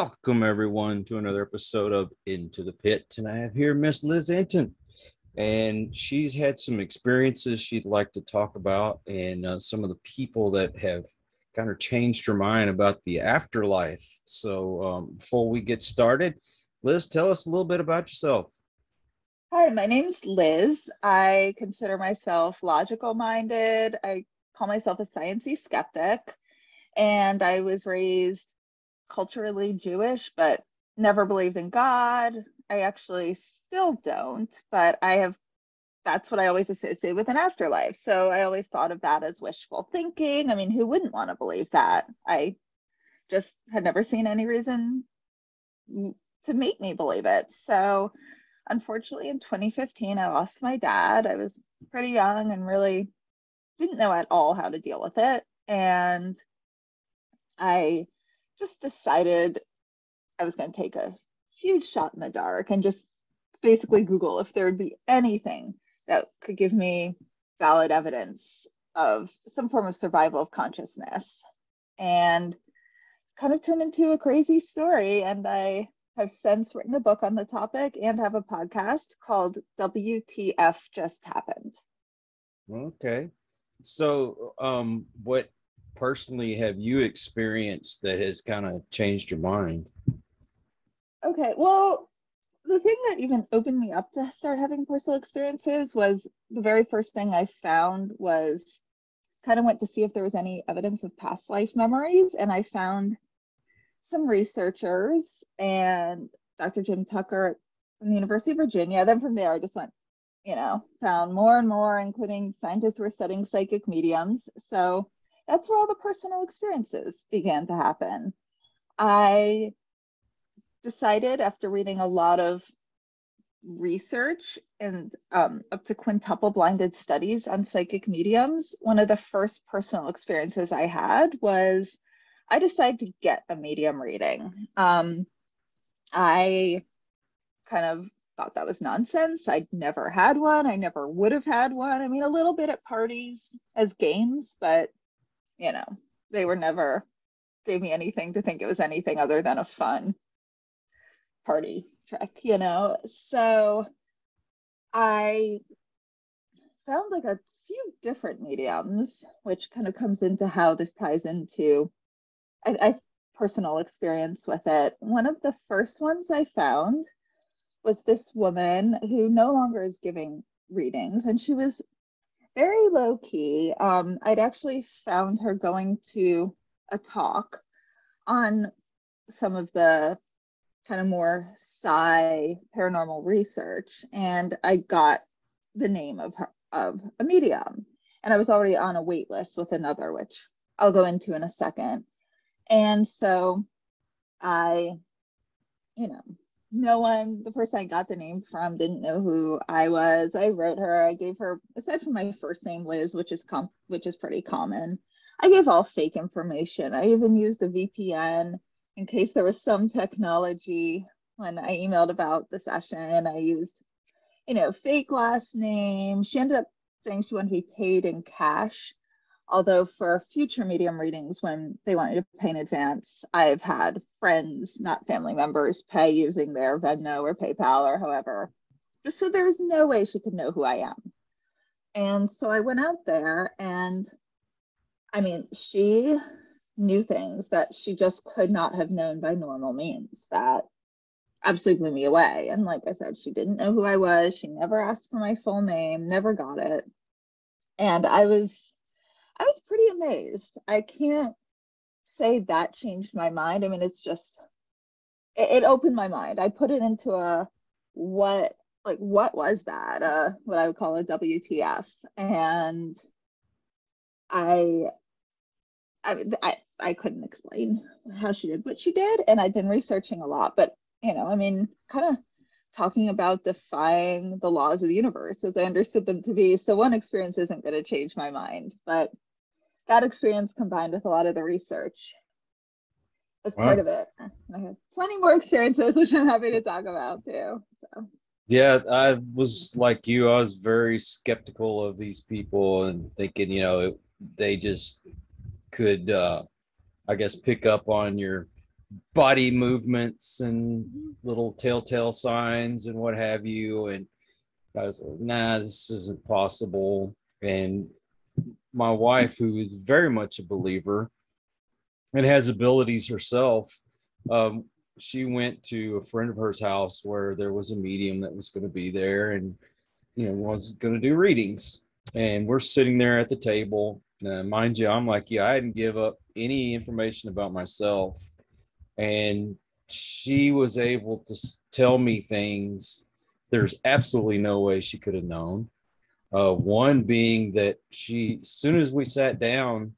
Welcome, everyone, to another episode of Into the Pit. And I have here Miss Liz Entin, and she's had some experiences she'd like to talk about, and uh, some of the people that have kind of changed her mind about the afterlife. So, um, before we get started, Liz, tell us a little bit about yourself. Hi, my name's Liz. I consider myself logical minded. I call myself a sciencey skeptic. And I was raised culturally Jewish, but never believed in God. I actually still don't, but I have that's what I always associate with an afterlife. So I always thought of that as wishful thinking. I mean, who wouldn't want to believe that? I just had never seen any reason to make me believe it. So unfortunately, in 2015, I lost my dad. I was pretty young and really didn't know at all how to deal with it. And I just decided I was going to take a huge shot in the dark and just basically Google if there would be anything that could give me valid evidence of some form of survival of consciousness. And kind of turned into a crazy story. And I have since written a book on the topic and have a podcast called WTF Just Happened. Okay. So, um, what personally have you experienced that has kind of changed your mind? Okay, well, the thing that even opened me up to start having personal experiences was the very first thing I found was kind of went to see if there was any evidence of past life memories, and I found some researchers and Dr. Jim Tucker from the University of Virginia. Then from there, I just went, you know, found more and more, including scientists who were studying psychic mediums. So that's where all the personal experiences began to happen. I decided after reading a lot of research and um, up to quintuple blinded studies on psychic mediums, one of the first personal experiences I had was I decided to get a medium reading. Um, I kind of thought that was nonsense. I'd never had one. I never would have had one. I mean, a little bit at parties as games, but you know, they were never gave me anything to think it was anything other than a fun party trick, you know. So I found like a few different mediums, which kind of comes into how this ties into I, I personal experience with it. One of the first ones I found was this woman who no longer is giving readings, and she was very low key. Um, I'd actually found her going to a talk on some of the kind of more psi paranormal research, and I got the name of her of a medium, and I was already on a wait list with another, which I'll go into in a second. And so I, you know, no one the person i got the name from didn't know who i was. I wrote her i gave her aside from my first name liz which is com- which is pretty common i gave all fake information. I even used a vpn in case there was some technology. When i emailed about the session i used you know fake last name. She ended up saying she wanted to be paid in cash Although for future medium readings, when they want you to pay in advance, I've had friends, not family members, pay using their Venmo or PayPal or however, just so there's no way she could know who I am. And so I went out there and I mean, she knew things that she just could not have known by normal means that absolutely blew me away. And like I said, she didn't know who I was. She never asked for my full name, never got it. And I was I was pretty amazed. I can't say that changed my mind. I mean, it's just it, it opened my mind. I put it into a what like what was that? Uh what I would call a WTF. And I I, I I couldn't explain how she did what she did, and I'd been researching a lot. But you know, I mean, kind of talking about defying the laws of the universe as I understood them to be. So one experience isn't going to change my mind, but that experience combined with a lot of the research was wow. part of it. I had plenty more experiences, which I'm happy to talk about too. So. Yeah, I was like you. I was very skeptical of these people and thinking, you know, they just could, uh, I guess, pick up on your body movements and little telltale signs and what have you. And I was like, nah, this isn't possible. And my wife, who is very much a believer and has abilities herself, um, she went to a friend of hers house where there was a medium that was going to be there and you know was going to do readings. And we're sitting there at the table. Uh, mind you i'm like yeah i didn't give up any information about myself. And she was able to tell me things there's absolutely no way she could have known uh, one being that she as soon as we sat down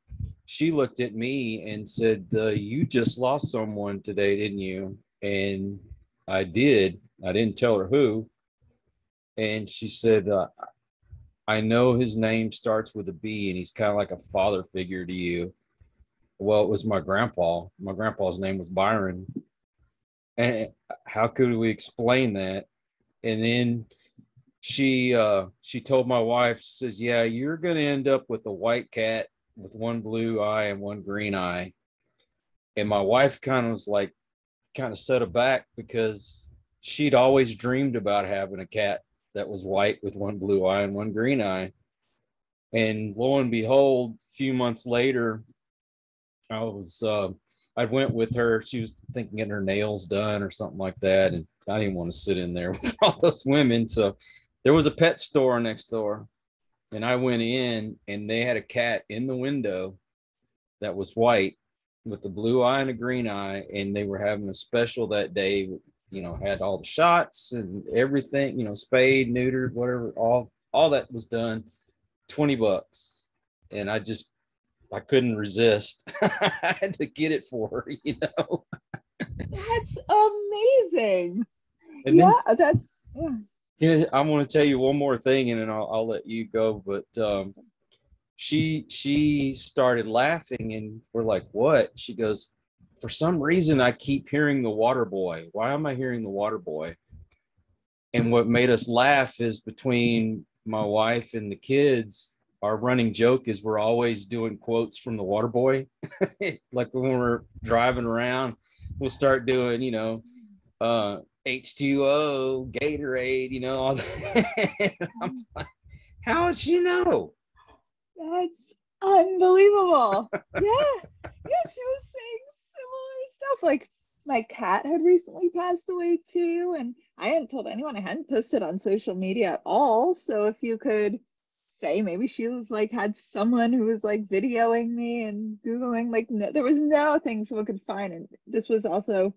she looked at me and said, uh, "You just lost someone today, didn't you?" And I did. I didn't tell her who. And she said, uh, "I know his name starts with a B, and he's kind of like a father figure to you." Well, it was my grandpa. My grandpa's name was Byron. And how could we explain that? And then she uh she told my wife says yeah you're going to end up with a white cat with one blue eye and one green eye. And my wife kind of was like, kind of set aback because she'd always dreamed about having a cat that was white with one blue eye and one green eye. And lo and behold, a few months later, I was uh, I went with her. She was thinking getting her nails done or something like that, and I didn't want to sit in there with all those women. So there was a pet store next door, and I went in and they had a cat in the window that was white with a blue eye and a green eye, and they were having a special that day. You know, had all the shots and everything. You know, spayed, neutered, whatever. All all that was done. Twenty bucks, and I just I couldn't resist. I had to get it for her. You know. That's amazing. And yeah, then, that's yeah you know, I want to tell you one more thing, and then I'll, I'll let you go. But um, she she started laughing, and we're like, "What?" She goes, "For some reason, I keep hearing the water boy. Why am I hearing the water boy?" And what made us laugh is between my wife and the kids, our running joke is we're always doing quotes from the water boy. like when we're driving around, we'll start doing, you know, uh, H2O, Gatorade, you know, all that. I'm mm. like, how did she know? That's unbelievable. yeah. Yeah, she was saying similar stuff. Like my cat had recently passed away too. And I hadn't told anyone I hadn't posted on social media at all. So if you could say maybe she was like had someone who was like videoing me and Googling, like no, there was no thing someone could find. And this was also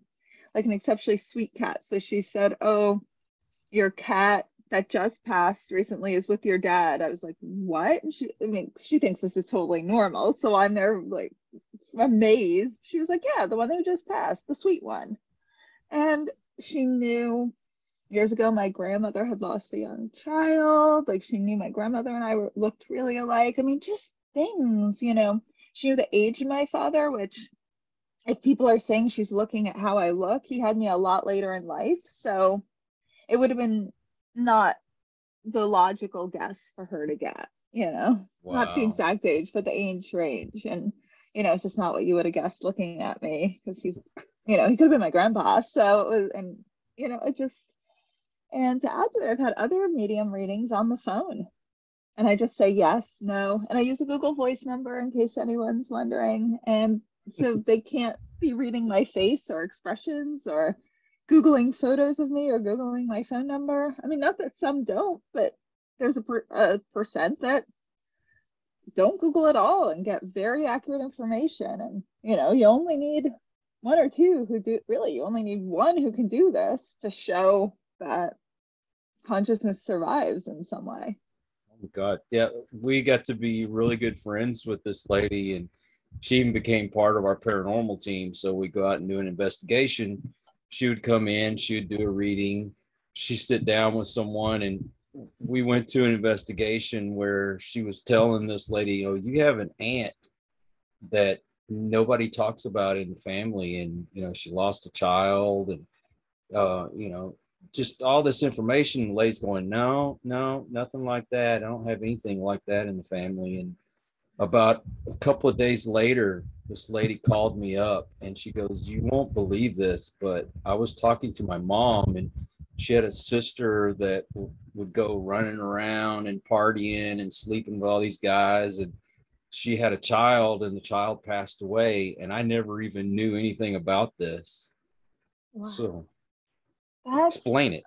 like an exceptionally sweet cat. So she said, Oh, your cat that just passed recently is with your dad. I was like, What? And she, I mean, she thinks this is totally normal. So I'm there, like, amazed. She was like, Yeah, the one who just passed, the sweet one. And she knew years ago my grandmother had lost a young child. Like, she knew my grandmother and I were, looked really alike. I mean, just things, you know. She knew the age of my father, which if people are saying she's looking at how I look, he had me a lot later in life. So it would have been not the logical guess for her to get, you know, wow. not the exact age, but the age range. And, you know, it's just not what you would have guessed looking at me because he's, you know, he could have been my grandpa. So it was, and, you know, it just, and to add to that, I've had other medium readings on the phone. And I just say yes, no. And I use a Google voice number in case anyone's wondering. And so they can't be reading my face or expressions or googling photos of me or googling my phone number. I mean not that some don't but there's a, per, a percent that don't google at all and get very accurate information. And you know you only need one or two who do really you only need one who can do this to show that consciousness survives in some way. Oh god. Yeah we got to be really good friends with this lady and she even became part of our paranormal team. So we go out and do an investigation. She would come in, she would do a reading, She'd sit down with someone, and we went to an investigation where she was telling this lady, you know, you have an aunt that nobody talks about in the family, and you know, she lost a child, and uh, you know, just all this information. The lady's going, no, no, nothing like that. I don't have anything like that in the family, and about a couple of days later, this lady called me up and she goes, You won't believe this, but I was talking to my mom and she had a sister that would go running around and partying and sleeping with all these guys. And she had a child and the child passed away. And I never even knew anything about this. Wow. So That's... explain it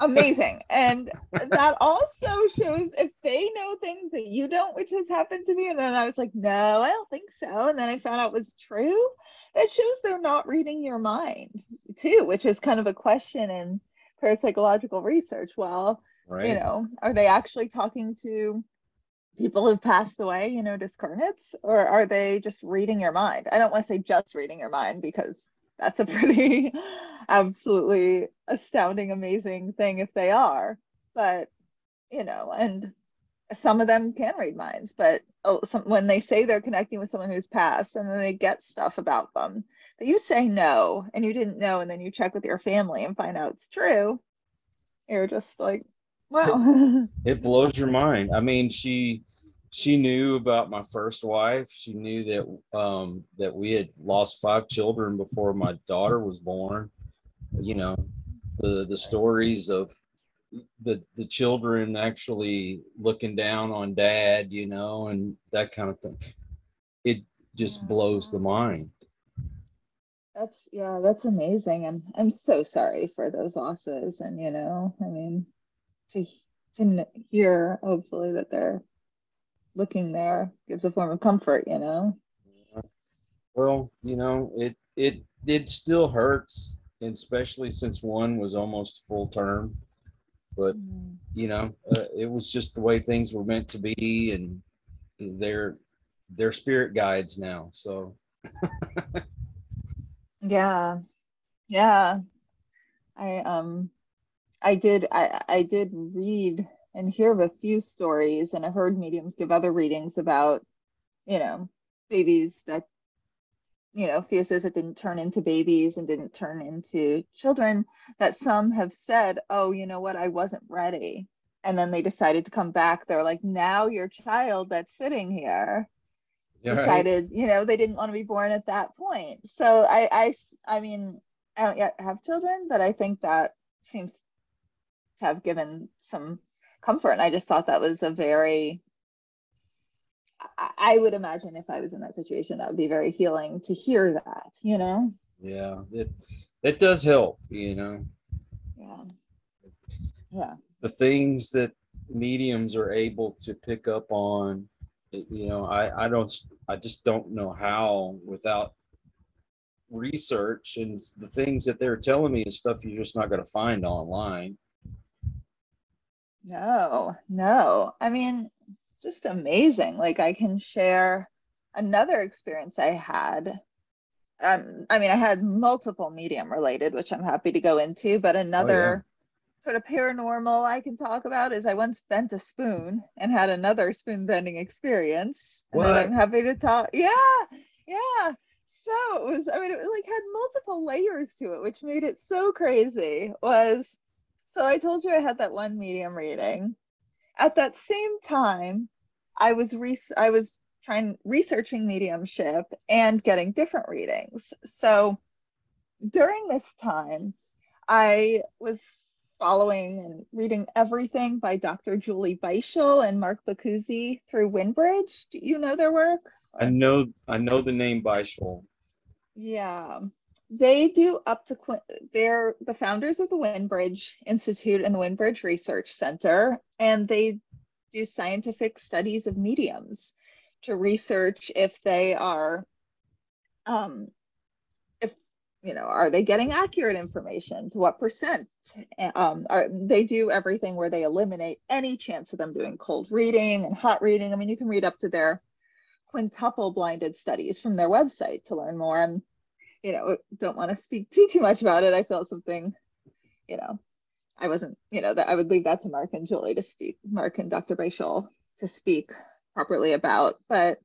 amazing. And that also shows if they know things that you don't, which has happened to me. And then I was like, no, I don't think so. And then I found out was true. It shows they're not reading your mind too, which is kind of a question in parapsychological research. Well, right. you know, are they actually talking to people who've passed away, you know, discarnates, or are they just reading your mind? I don't want to say just reading your mind because that's a pretty absolutely astounding, amazing thing if they are. But, you know, and some of them can read minds, but oh, some, when they say they're connecting with someone who's passed and then they get stuff about them that you say no and you didn't know, and then you check with your family and find out it's true, you're just like, wow. it blows your mind. I mean, she she knew about my first wife. She knew that um, that we had lost five children before my daughter was born. You know, the the stories of the the children actually looking down on dad, you know, and that kind of thing. It just blows the mind. That's yeah, that's amazing, and I'm so sorry for those losses. And you know, I mean, to to hear hopefully that they're looking there gives a form of comfort, you know. Well, you know, it it it still hurts, especially since one was almost full term. But mm. you know, uh, it was just the way things were meant to be, and they're they're spirit guides now. So. yeah, yeah. I um, I did I I did read and hear of a few stories and I've heard mediums give other readings about, you know, babies that, you know, fetuses that didn't turn into babies and didn't turn into children, that some have said, oh, you know what, I wasn't ready. And then they decided to come back. They're like, now your child that's sitting here decided, right. you know, they didn't want to be born at that point. So I, I, I mean, I don't yet have children, but I think that seems to have given some comfort. And I just thought that was a very, I, would imagine if I was in that situation, that would be very healing to hear that, you know? Yeah, it, it does help, you know? Yeah. Yeah. The things that mediums are able to pick up on, you know, I, I don't, I just don't know how without research and the things that they're telling me is stuff you're just not going to find online no, no. I mean, just amazing. Like I can share another experience I had. Um, I mean, I had multiple medium related, which I'm happy to go into, but another oh, yeah. sort of paranormal I can talk about is I once bent a spoon and had another spoon bending experience. And what? I'm happy to talk. Yeah, yeah. So it was, I mean, it like had multiple layers to it, which made it so crazy. Was so I told you I had that one medium reading. At that same time, I was re- I was trying researching mediumship and getting different readings. So during this time, I was following and reading everything by Dr. Julie Beischel and Mark Boccuzzi through Windbridge. Do you know their work? I know I know the name Beischel. Yeah they do up to they're the founders of the Windbridge Institute and the Windbridge Research Center, and they do scientific studies of mediums to research if they are, um, if you know, are they getting accurate information? To what percent? Um, are they do everything where they eliminate any chance of them doing cold reading and hot reading? I mean, you can read up to their quintuple blinded studies from their website to learn more. And you know, don't want to speak too too much about it. I felt something, you know, I wasn't, you know, that I would leave that to Mark and Julie to speak, Mark and Dr. Beischel to speak properly about. But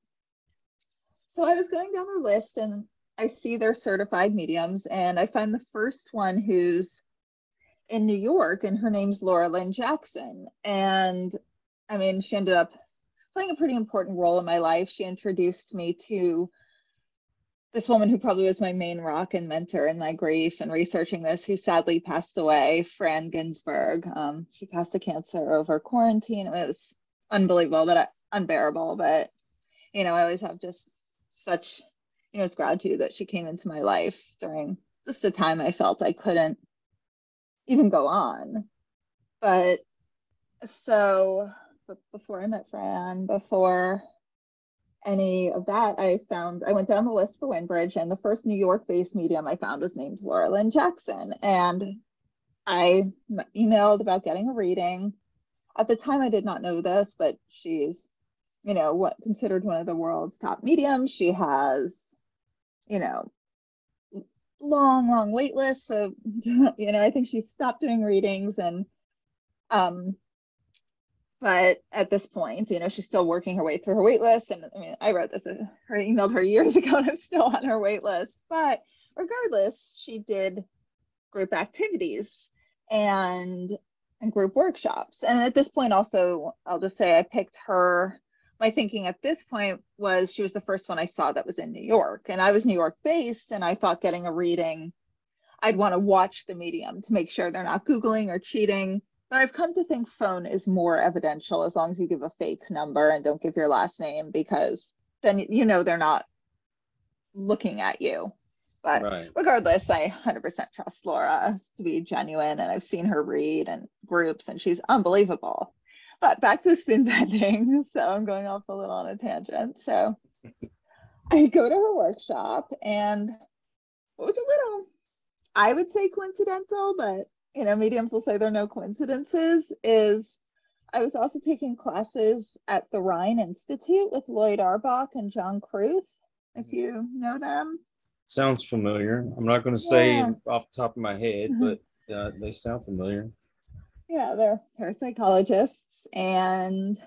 so I was going down the list and I see their certified mediums, and I find the first one who's in New York, and her name's Laura Lynn Jackson. And I mean, she ended up playing a pretty important role in my life. She introduced me to this woman who probably was my main rock and mentor in my grief and researching this, who sadly passed away, Fran Ginsberg. Um, she passed of cancer over quarantine. It was unbelievable, but uh, unbearable. But you know, I always have just such you know gratitude that she came into my life during just a time I felt I couldn't even go on. But so before I met Fran, before any of that, I found I went down the list for Windbridge, and the first New York-based medium I found was named Laura Lynn Jackson, and I emailed about getting a reading. At the time, I did not know this, but she's, you know, what considered one of the world's top mediums. She has, you know, long, long wait lists. So, you know, I think she stopped doing readings and um but at this point, you know, she's still working her way through her wait list. And I mean, I wrote this, I emailed her years ago, and I'm still on her wait list. But regardless, she did group activities and and group workshops. And at this point, also, I'll just say I picked her. My thinking at this point was she was the first one I saw that was in New York, and I was New York based, and I thought getting a reading, I'd want to watch the medium to make sure they're not googling or cheating but I've come to think phone is more evidential as long as you give a fake number and don't give your last name because then you know they're not looking at you. But right. regardless, I 100% trust Laura to be genuine and I've seen her read and groups and she's unbelievable. But back to spin bending. So I'm going off a little on a tangent. So I go to her workshop and it was a little, I would say coincidental, but you know, mediums will say there are no coincidences, is I was also taking classes at the Rhine Institute with Lloyd Auerbach and John Kruth, if mm-hmm. you know them. Sounds familiar. I'm not going to say yeah. off the top of my head, mm-hmm. but uh, they sound familiar. Yeah, they're parapsychologists. And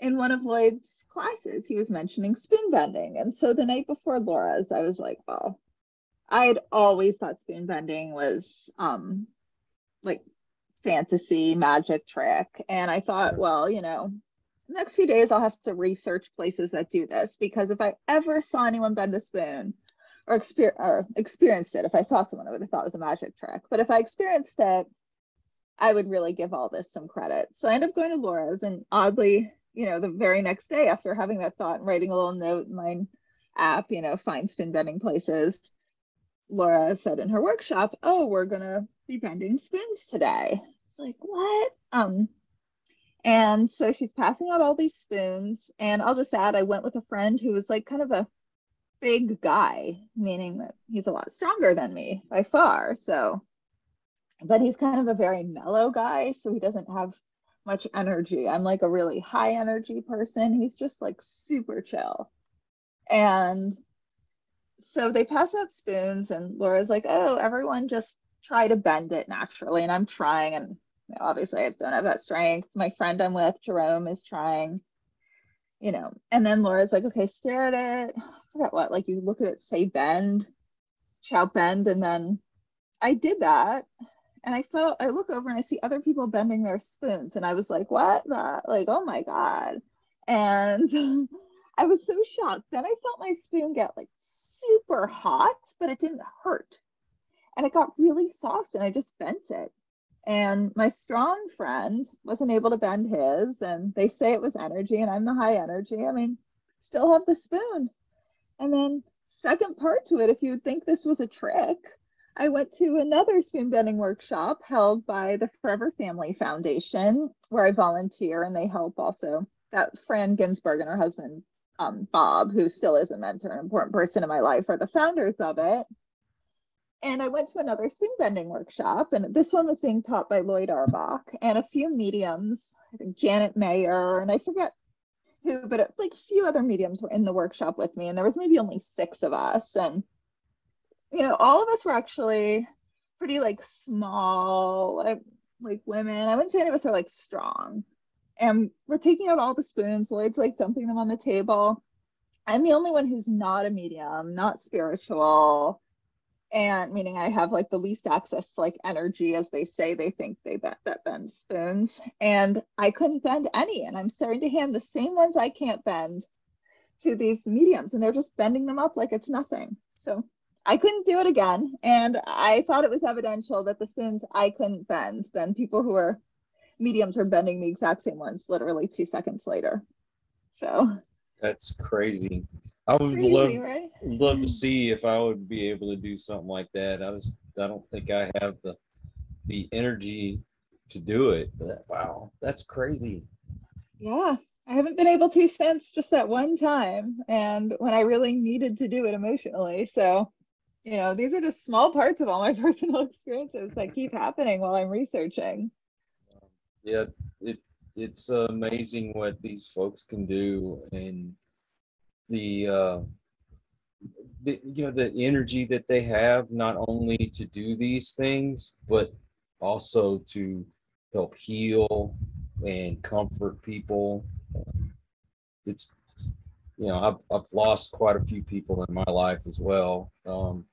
in one of Lloyd's classes, he was mentioning spoon bending. And so the night before Laura's, I was like, well, I had always thought spoon bending was um, like fantasy magic trick. And I thought, well, you know, next few days I'll have to research places that do this because if I ever saw anyone bend a spoon or, exper- or experienced it, if I saw someone, I would have thought it was a magic trick. But if I experienced it, I would really give all this some credit. So I ended up going to Laura's, and oddly, you know, the very next day after having that thought and writing a little note in my app, you know, find spin bending places, Laura said in her workshop, "Oh, we're gonna be bending spoons today." It's like what? Um, and so she's passing out all these spoons, and I'll just add, I went with a friend who was like kind of a big guy, meaning that he's a lot stronger than me by far. So, but he's kind of a very mellow guy, so he doesn't have much energy. I'm like a really high energy person. He's just like super chill. And so they pass out spoons and Laura's like, oh, everyone just try to bend it naturally. And I'm trying, and obviously I don't have that strength. My friend I'm with, Jerome, is trying, you know. And then Laura's like, okay, stare at it. I forgot what, like you look at it, say bend, shout bend, and then I did that. And I felt I look over and I see other people bending their spoons. And I was like, what the like, oh my God. And I was so shocked. Then I felt my spoon get like super hot, but it didn't hurt. And it got really soft and I just bent it. And my strong friend wasn't able to bend his, and they say it was energy, and I'm the high energy. I mean, still have the spoon. And then, second part to it, if you think this was a trick, I went to another spoon bending workshop held by the Forever Family Foundation, where I volunteer, and they help also that Fran Ginsberg and her husband um, Bob, who still is a mentor, an important person in my life, are the founders of it. And I went to another spoon bending workshop, and this one was being taught by Lloyd Auerbach and a few mediums, I think Janet Mayer, and I forget who, but it, like a few other mediums were in the workshop with me, and there was maybe only six of us. And, you know, all of us were actually pretty like small, like women. I wouldn't say any of us are like strong, and we're taking out all the spoons. Lloyd's like dumping them on the table. I'm the only one who's not a medium, not spiritual. And meaning I have like the least access to like energy as they say they think they bet that bend spoons. And I couldn't bend any. And I'm starting to hand the same ones I can't bend to these mediums and they're just bending them up like it's nothing. So I couldn't do it again. And I thought it was evidential that the spoons I couldn't bend, then people who are mediums are bending the exact same ones literally two seconds later. So that's crazy. I would crazy, love right? love to see if I would be able to do something like that. I just I don't think I have the the energy to do it. But wow, that's crazy. Yeah. I haven't been able to since just that one time and when I really needed to do it emotionally. So, you know, these are just small parts of all my personal experiences that keep happening while I'm researching. Yeah, it it's amazing what these folks can do and the uh the, you know the energy that they have not only to do these things but also to help heal and comfort people. It's you know I've, I've lost quite a few people in my life as well. Um,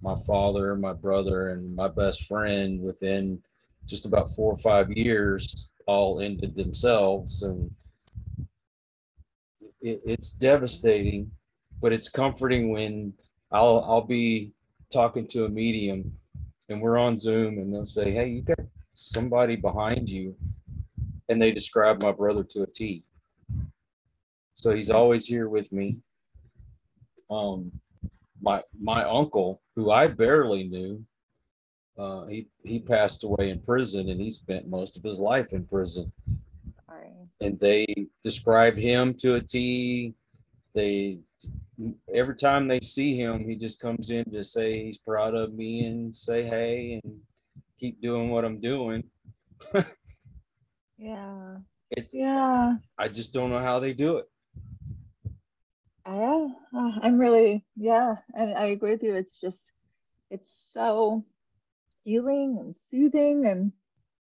my father my brother and my best friend within just about four or five years all ended themselves and it, it's devastating but it's comforting when i'll i'll be talking to a medium and we're on zoom and they'll say hey you got somebody behind you. And they describe my brother to a t. So he's always here with me. Um my my uncle who i barely knew uh, he he passed away in prison, and he spent most of his life in prison. And they describe him to a T. They every time they see him, he just comes in to say he's proud of me and say hey and keep doing what I'm doing. yeah. It, yeah. I just don't know how they do it. Yeah, uh, I'm really yeah, and I agree with you. It's just it's so healing and soothing and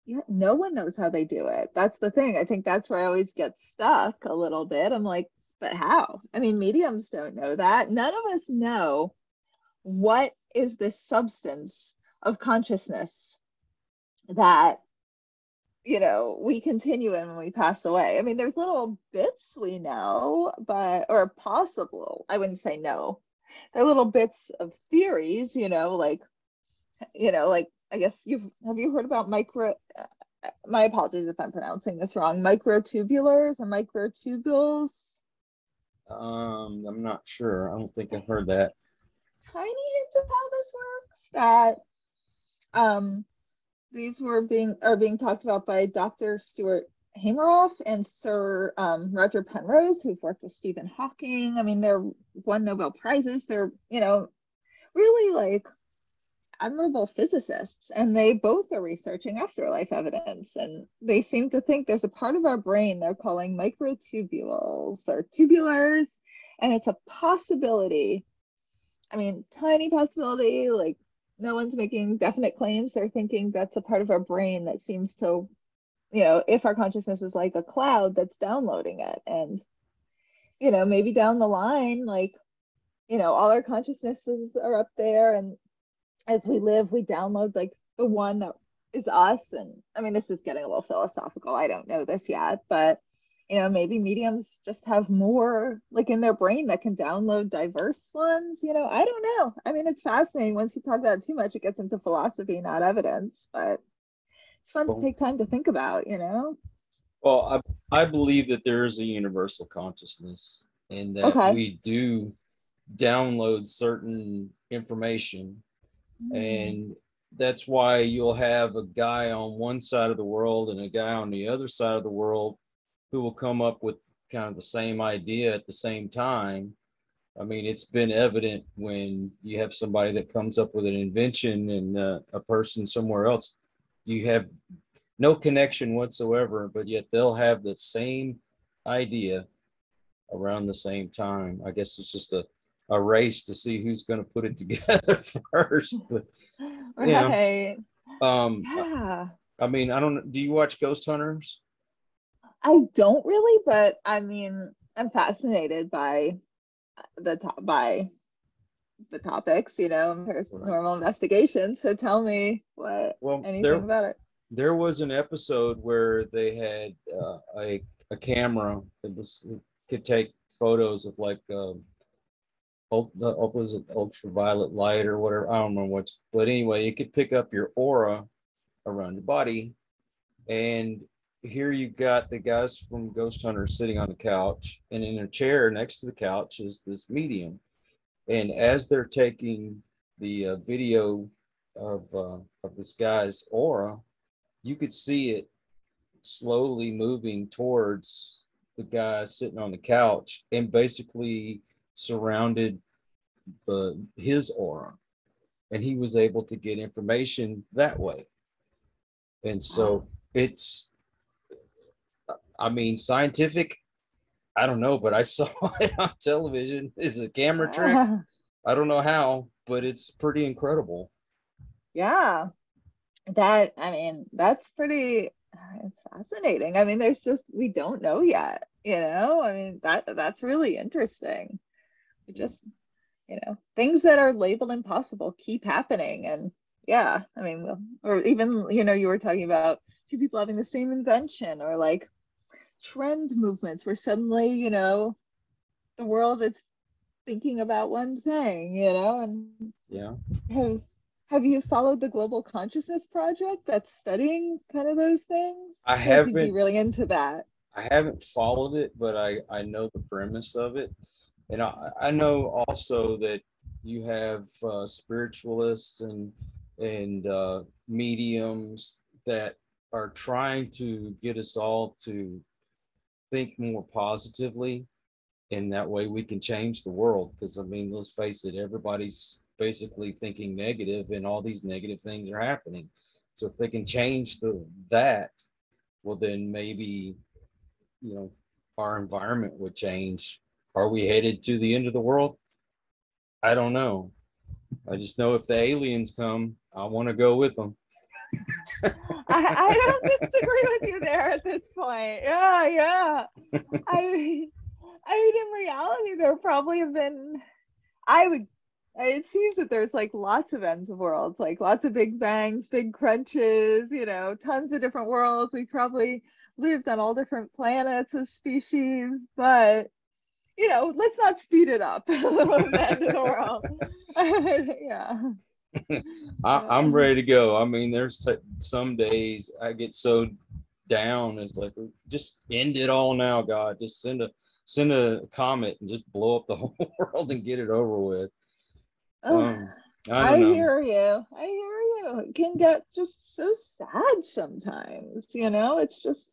yeah, no one knows how they do it. That's the thing. I think that's where I always get stuck a little bit. I'm like, but how? I mean, mediums don't know that. None of us know what is the substance of consciousness that you know we continue in when we pass away i mean there's little bits we know but or possible i wouldn't say no they're little bits of theories you know like you know like I guess you've have you heard about micro? Uh, my apologies if I'm pronouncing this wrong. Microtubulars or microtubules. Um, I'm not sure. I don't think I've heard that. Tiny hints of how this works. That um, these were being are being talked about by Dr. Stuart Hameroff and Sir um, Roger Penrose, who've worked with Stephen Hawking. I mean, they're won Nobel prizes. They're you know really like admirable physicists and they both are researching afterlife evidence and they seem to think there's a part of our brain they're calling microtubules or tubulars and it's a possibility. I mean tiny possibility like no one's making definite claims. They're thinking that's a part of our brain that seems to you know if our consciousness is like a cloud that's downloading it and you know maybe down the line like you know all our consciousnesses are up there and as we live, we download like the one that is us. And I mean, this is getting a little philosophical. I don't know this yet, but you know, maybe mediums just have more like in their brain that can download diverse ones. You know, I don't know. I mean, it's fascinating. Once you talk about it too much, it gets into philosophy, not evidence, but it's fun well, to take time to think about, you know? Well, I, I believe that there is a universal consciousness and that okay. we do download certain information. And that's why you'll have a guy on one side of the world and a guy on the other side of the world who will come up with kind of the same idea at the same time. I mean, it's been evident when you have somebody that comes up with an invention and uh, a person somewhere else, you have no connection whatsoever, but yet they'll have the same idea around the same time. I guess it's just a a race to see who's going to put it together first. But, right. Know, um, yeah. I mean, I don't. Do you watch Ghost Hunters? I don't really, but I mean, I'm fascinated by the top by the topics, you know, there's right. normal investigation. So tell me what well, anything there, about it. There was an episode where they had uh, a a camera that was could take photos of like um, the it ultraviolet light or whatever. I don't remember what, but anyway, it could pick up your aura around your body. And here you got the guys from Ghost Hunter sitting on the couch, and in a chair next to the couch is this medium. And as they're taking the uh, video of uh, of this guy's aura, you could see it slowly moving towards the guy sitting on the couch and basically surrounded the his aura and he was able to get information that way. And so it's i mean scientific i don't know but i saw it on television. Is a camera trick? I don't know how but it's pretty incredible. Yeah. That i mean that's pretty it's fascinating. I mean there's just we don't know yet you know? I mean that that's really interesting just you know things that are labeled impossible keep happening. And yeah i mean or even you know you were talking about two people having the same invention or like trend movements where suddenly you know the world is thinking about one thing you know and yeah. have have you followed the global consciousness project that's studying kind of those things? I haven't be really into that. I haven't followed it but i i know the premise of it and I, I know also that you have uh, spiritualists and and uh, mediums that are trying to get us all to think more positively. And that way we can change the world. Because i mean let's face it everybody's basically thinking negative and all these negative things are happening. So if they can change the that well then maybe you know our environment would change are we headed to the end of the world? I don't know. I just know if the aliens come, I want to go with them. I, I don't disagree with you there at this point. Yeah, yeah. I, I mean, in reality, there probably have been. I would. It seems that there's like lots of ends of worlds, like lots of big bangs, big crunches. You know, tons of different worlds. We probably lived on all different planets as species, but you know, let's not speed it up. yeah. I, am ready to go. I mean, there's t- some days I get so down. It's like just end it all now, God. Just send a send a comet and just blow up the whole world and get it over with. Um, I, I hear you. I hear you. It can get just so sad sometimes. You know, it's just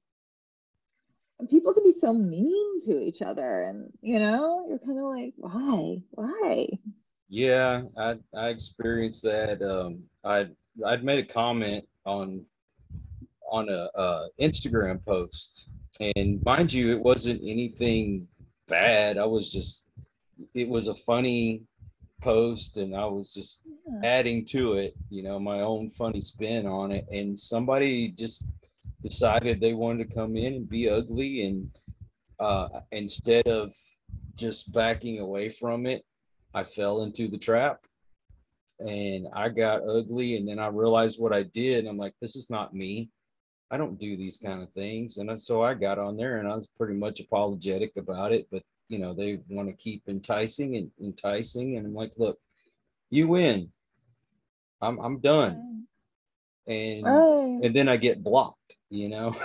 and people can be so mean to each other and you know you're kind of like why? Why? Yeah i i experienced that um i i'd made a comment on on a, a instagram post. And mind you it wasn't anything bad. I was just it was a funny post and i was just yeah. adding to it you know my own funny spin on it. And somebody just decided they wanted to come in and be ugly and uh, instead of just backing away from it i fell into the trap and i got ugly and then i realized what i did i'm like this is not me. I don't do these kind of things. And so i got on there and i was pretty much apologetic about it but you know they want to keep enticing and enticing and i'm like look you win. I'm, I'm done. And oh. and then i get blocked you know?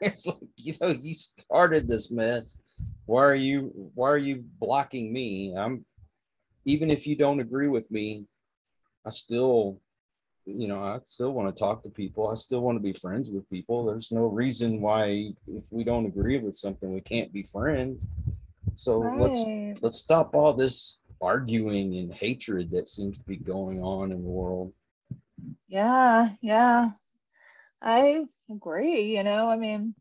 It's like you know you started this mess. Why are you why are you blocking me? I'm even if you don't agree with me i still you know i still want to talk to people. I still want to be friends with people. There's no reason why if we don't agree with something we can't be friends. So right. let's let's stop all this arguing and hatred that seems to be going on in the world. Yeah yeah. I agree. You know, I mean,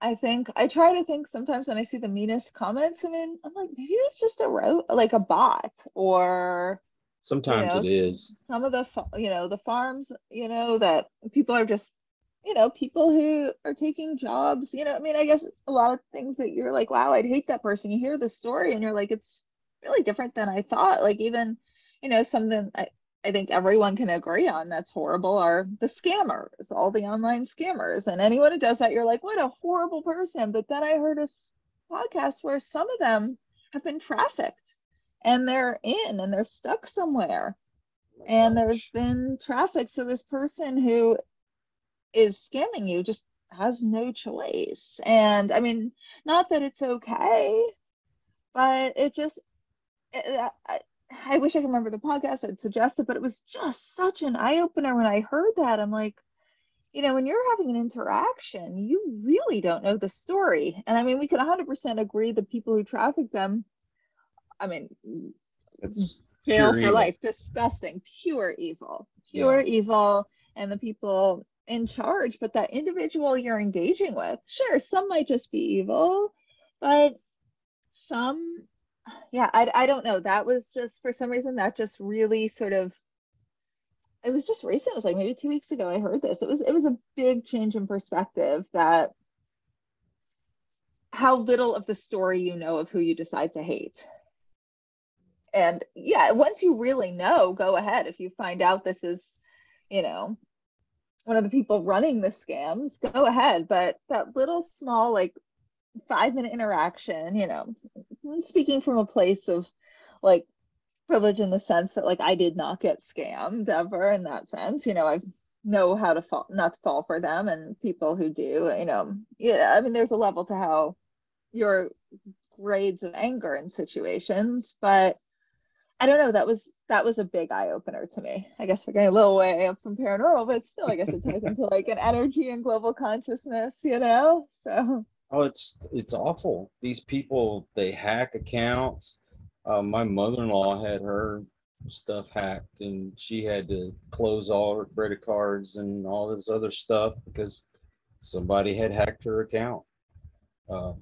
I think I try to think sometimes when I see the meanest comments, I mean, I'm like, maybe it's just a route, like a bot, or sometimes you know, it is. Some of the, you know, the farms, you know, that people are just, you know, people who are taking jobs. You know, I mean, I guess a lot of things that you're like, wow, I'd hate that person. You hear the story and you're like, it's really different than I thought. Like even you know, something I, I think everyone can agree on that's horrible are the scammers, all the online scammers. And anyone who does that, you're like, what a horrible person. But then I heard a podcast where some of them have been trafficked and they're in and they're stuck somewhere. Oh and there's been traffic. So this person who is scamming you just has no choice. And I mean, not that it's okay, but it just, it, I, wish I could remember the podcast I'd suggested, but it was just such an eye opener when I heard that. I'm like, you know, when you're having an interaction, you really don't know the story. And I mean, we can 100% agree the people who traffic them, I mean, it's jail for evil. life, disgusting, pure evil, pure yeah. evil. And the people in charge, but that individual you're engaging with, sure, some might just be evil, but some, yeah, I, I don't know. That was just, for some reason, that just really sort of, it was just recent. It was like maybe two weeks ago I heard this. It was, it was a big change in perspective that how little of the story you know of who you decide to hate. And yeah, once you really know, go ahead. If you find out this is, you know, one of the people running the scams, go ahead. But that little small, like five minute interaction, you know, speaking from a place of like privilege in the sense that like I did not get scammed ever in that sense. You know, I know how to fall not to fall for them and people who do, you know, yeah, I mean there's a level to how your grades of anger in situations, but I don't know, that was that was a big eye opener to me. I guess we're getting a little way up from paranormal, but still, I guess it ties into like an energy and global consciousness, you know? So. Oh, it's it's awful. These people they hack accounts. Uh, my mother-in-law had her stuff hacked, and she had to close all her credit cards and all this other stuff because somebody had hacked her account. Uh,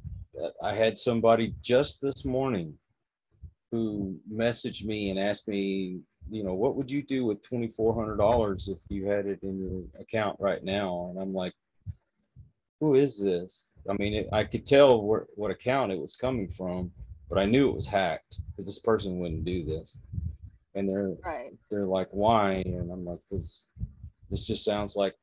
I had somebody just this morning who messaged me and asked me, you know, what would you do with twenty four hundred dollars if you had it in your account right now? And I'm like, who is this? I mean, it, I could tell where, what account it was coming from, but I knew it was hacked because this person wouldn't do this. And they're right. they're like, why? And I'm like, because this just sounds like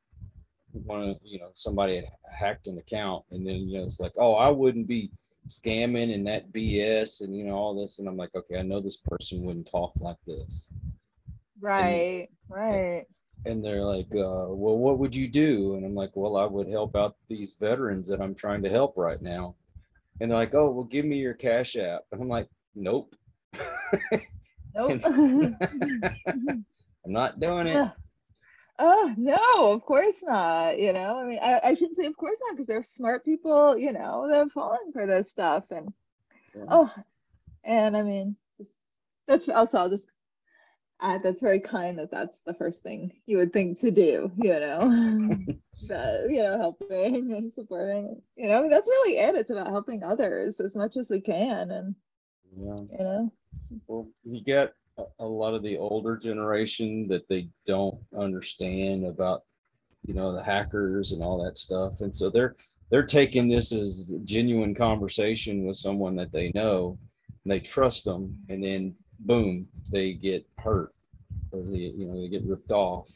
one of you know somebody had hacked an account, and then you know it's like, oh, I wouldn't be scamming and that BS and you know all this, and I'm like, okay, I know this person wouldn't talk like this. Right, and, right. And they're like, uh, well, what would you do? And I'm like, well, I would help out these veterans that I'm trying to help right now. And they're like, oh, well, give me your cash app. And I'm like, nope. Nope. I'm not doing it. Oh no, of course not. You know, I mean, I, I shouldn't say of course not because they're smart people. You know, they're falling for this stuff, and yeah. oh, and I mean, that's also I'll just add that's very kind that that's the first thing you would think to do. You know, that you know, helping and supporting. You know, I mean, that's really it. It's about helping others as much as we can, and yeah. you know. Well, you get a lot of the older generation that they don't understand about you know the hackers and all that stuff and so they're they're taking this as genuine conversation with someone that they know and they trust them and then boom they get hurt or they you know they get ripped off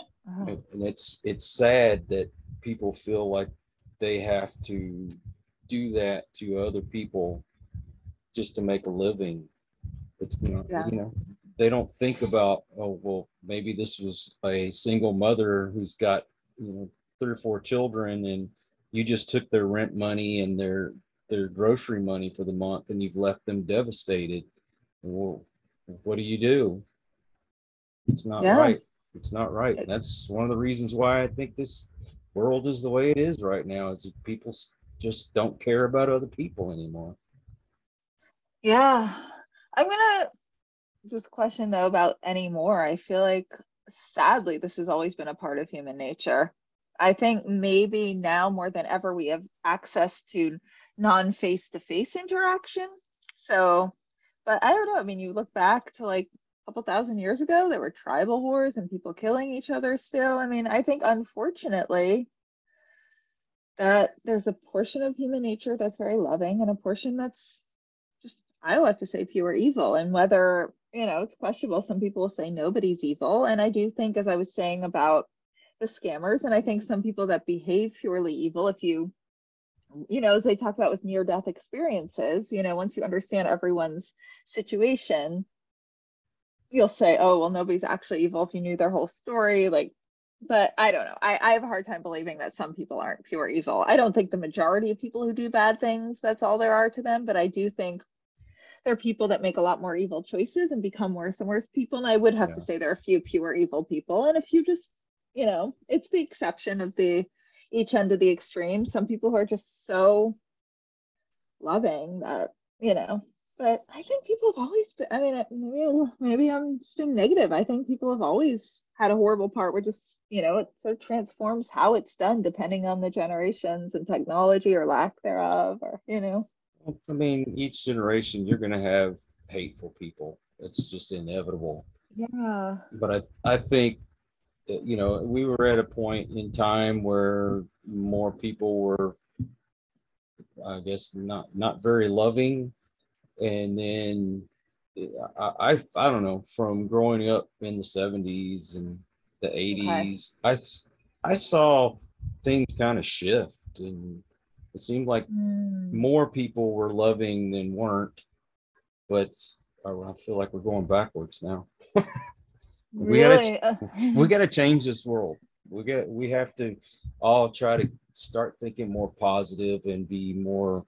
uh-huh. and, and it's it's sad that people feel like they have to do that to other people just to make a living it's not, yeah. you know, they don't think about, oh, well, maybe this was a single mother who's got, you know, three or four children and you just took their rent money and their their grocery money for the month and you've left them devastated. Well, what do you do? It's not yeah. right. It's not right. And that's one of the reasons why I think this world is the way it is right now is people just don't care about other people anymore. Yeah, I'm gonna just question though about anymore. I feel like sadly this has always been a part of human nature. I think maybe now more than ever we have access to non face to face interaction. So, but I don't know. I mean, you look back to like a couple thousand years ago, there were tribal wars and people killing each other still. I mean, I think unfortunately that there's a portion of human nature that's very loving and a portion that's just I love to say pure evil. And whether you know, it's questionable. Some people say nobody's evil. And I do think, as I was saying about the scammers, and I think some people that behave purely evil, if you, you know, as they talk about with near death experiences, you know, once you understand everyone's situation, you'll say, oh, well, nobody's actually evil if you knew their whole story. Like, but I don't know. I, I have a hard time believing that some people aren't pure evil. I don't think the majority of people who do bad things, that's all there are to them. But I do think there are people that make a lot more evil choices and become worse and worse people. And I would have yeah. to say there are a few pure evil people and a few just, you know, it's the exception of the each end of the extreme. Some people who are just so loving that, you know, but I think people have always been, I mean, maybe, maybe I'm just being negative. I think people have always had a horrible part where just, you know, it sort of transforms how it's done depending on the generations and technology or lack thereof, or, you know. I mean, each generation you're going to have hateful people. It's just inevitable. Yeah. But I I think you know we were at a point in time where more people were I guess not not very loving and then I, I I don't know from growing up in the 70s and the 80s okay. I I saw things kind of shift and it seemed like mm. more people were loving than weren't, but I feel like we're going backwards now. we really? gotta we gotta change this world. We get we have to all try to start thinking more positive and be more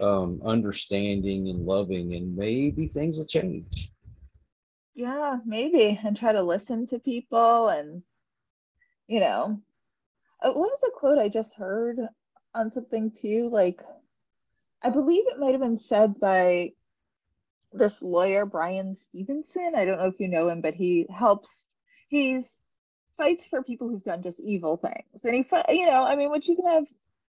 um, understanding and loving, and maybe things will change. Yeah, maybe, and try to listen to people, and you know, uh, what was the quote I just heard? on something too. Like, I believe it might have been said by this lawyer, Bryan Stevenson. I don't know if you know him, but he helps, he's fights for people who've done just evil things. And he, you know, I mean, which you can have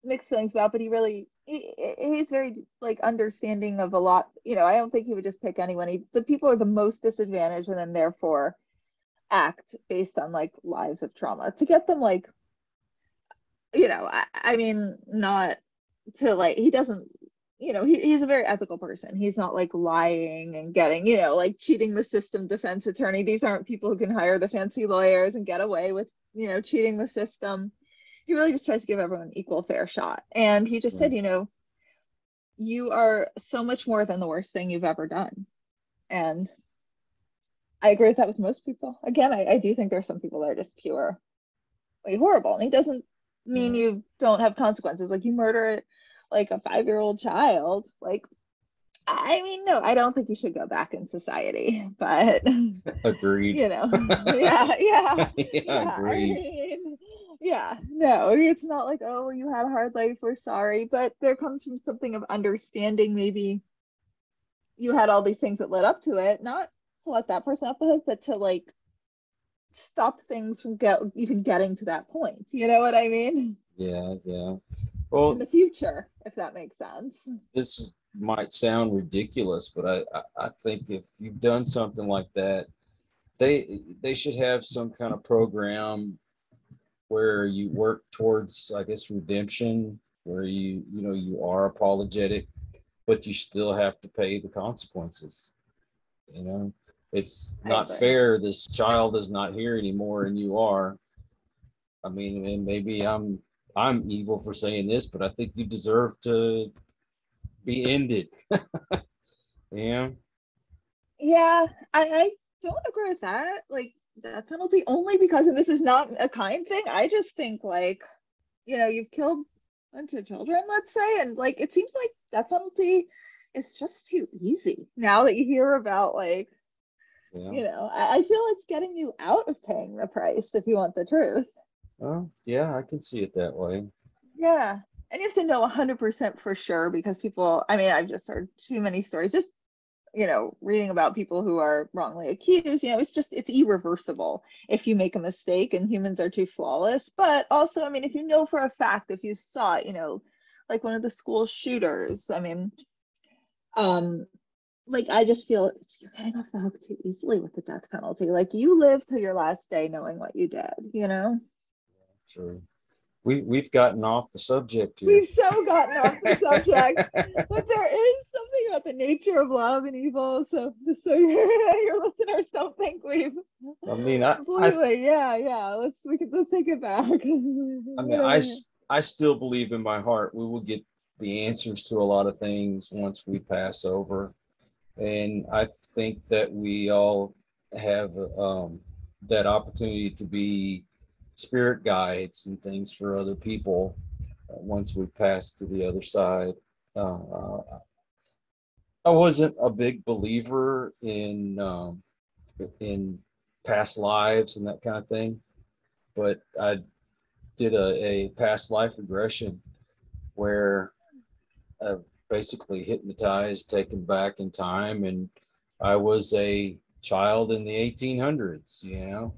mixed feelings about, but he really, he, he's very like understanding of a lot. You know, I don't think he would just pick anyone. He, the people are the most disadvantaged and then therefore act based on like lives of trauma to get them like you know, I, I mean, not to like, he doesn't, you know, he, he's a very ethical person. He's not like lying and getting, you know, like cheating the system defense attorney. These aren't people who can hire the fancy lawyers and get away with, you know, cheating the system. He really just tries to give everyone an equal fair shot. And he just right. said, you know, you are so much more than the worst thing you've ever done. And I agree with that with most people. Again, I, I do think there's some people that are just pure horrible. And he doesn't mean you don't have consequences. Like you murder like a five year old child. Like, I mean, no, I don't think you should go back in society, but agreed. You know, yeah, yeah, yeah, yeah, agreed. I mean, yeah, no, it's not like, oh, you had a hard life, we're sorry, but there comes from something of understanding. Maybe you had all these things that led up to it, not to let that person off the hook, but to like stop things from get, even getting to that point. You know what I mean? Yeah, yeah. Well, in the future, if that makes sense. This might sound ridiculous, but I, I, I think if you've done something like that, they they should have some kind of program where you work towards, I guess, redemption, where you you know you are apologetic, but you still have to pay the consequences. You know, it's not fair. This child is not here anymore, and you are. I mean, and maybe I'm I'm evil for saying this, but I think you deserve to be ended. yeah. Yeah, I, I don't agree with that. Like death penalty only because and this is not a kind thing. I just think like, you know, you've killed a bunch of children, let's say, and like it seems like death penalty is just too easy now that you hear about like yeah. You know, I, I, feel it's getting you out of paying the price if you want the truth. Well, yeah, I can see it that way. Yeah. And you have to know 100% for sure because people, I mean, I've just heard too many stories, just, you know, reading about people who are wrongly accused. You know, it's just, it's irreversible if you make a mistake and humans are too flawless. But also, I mean, if you know for a fact, if you saw you know, like one of the school shooters, I mean, um, like I just feel you're getting off the hook too easily with the death penalty. Like you live till your last day knowing what you did, you know? True. we we've gotten off the subject here. We've so gotten off the subject, but there is something about the nature of love and evil. So just so your, your listeners don't think we've. I mean, I, completely, I, yeah, yeah. Let's we can let's take it back. I mean, I I still believe in my heart we will get the answers to a lot of things once we pass over, and I think that we all have um, that opportunity to be spirit guides and things for other people uh, once we pass to the other side. Uh, I wasn't a big believer in um, in past lives and that kind of thing, but I did a, a past life regression where I basically hypnotized, taken back in time, and I was a child in the 1800s, you know,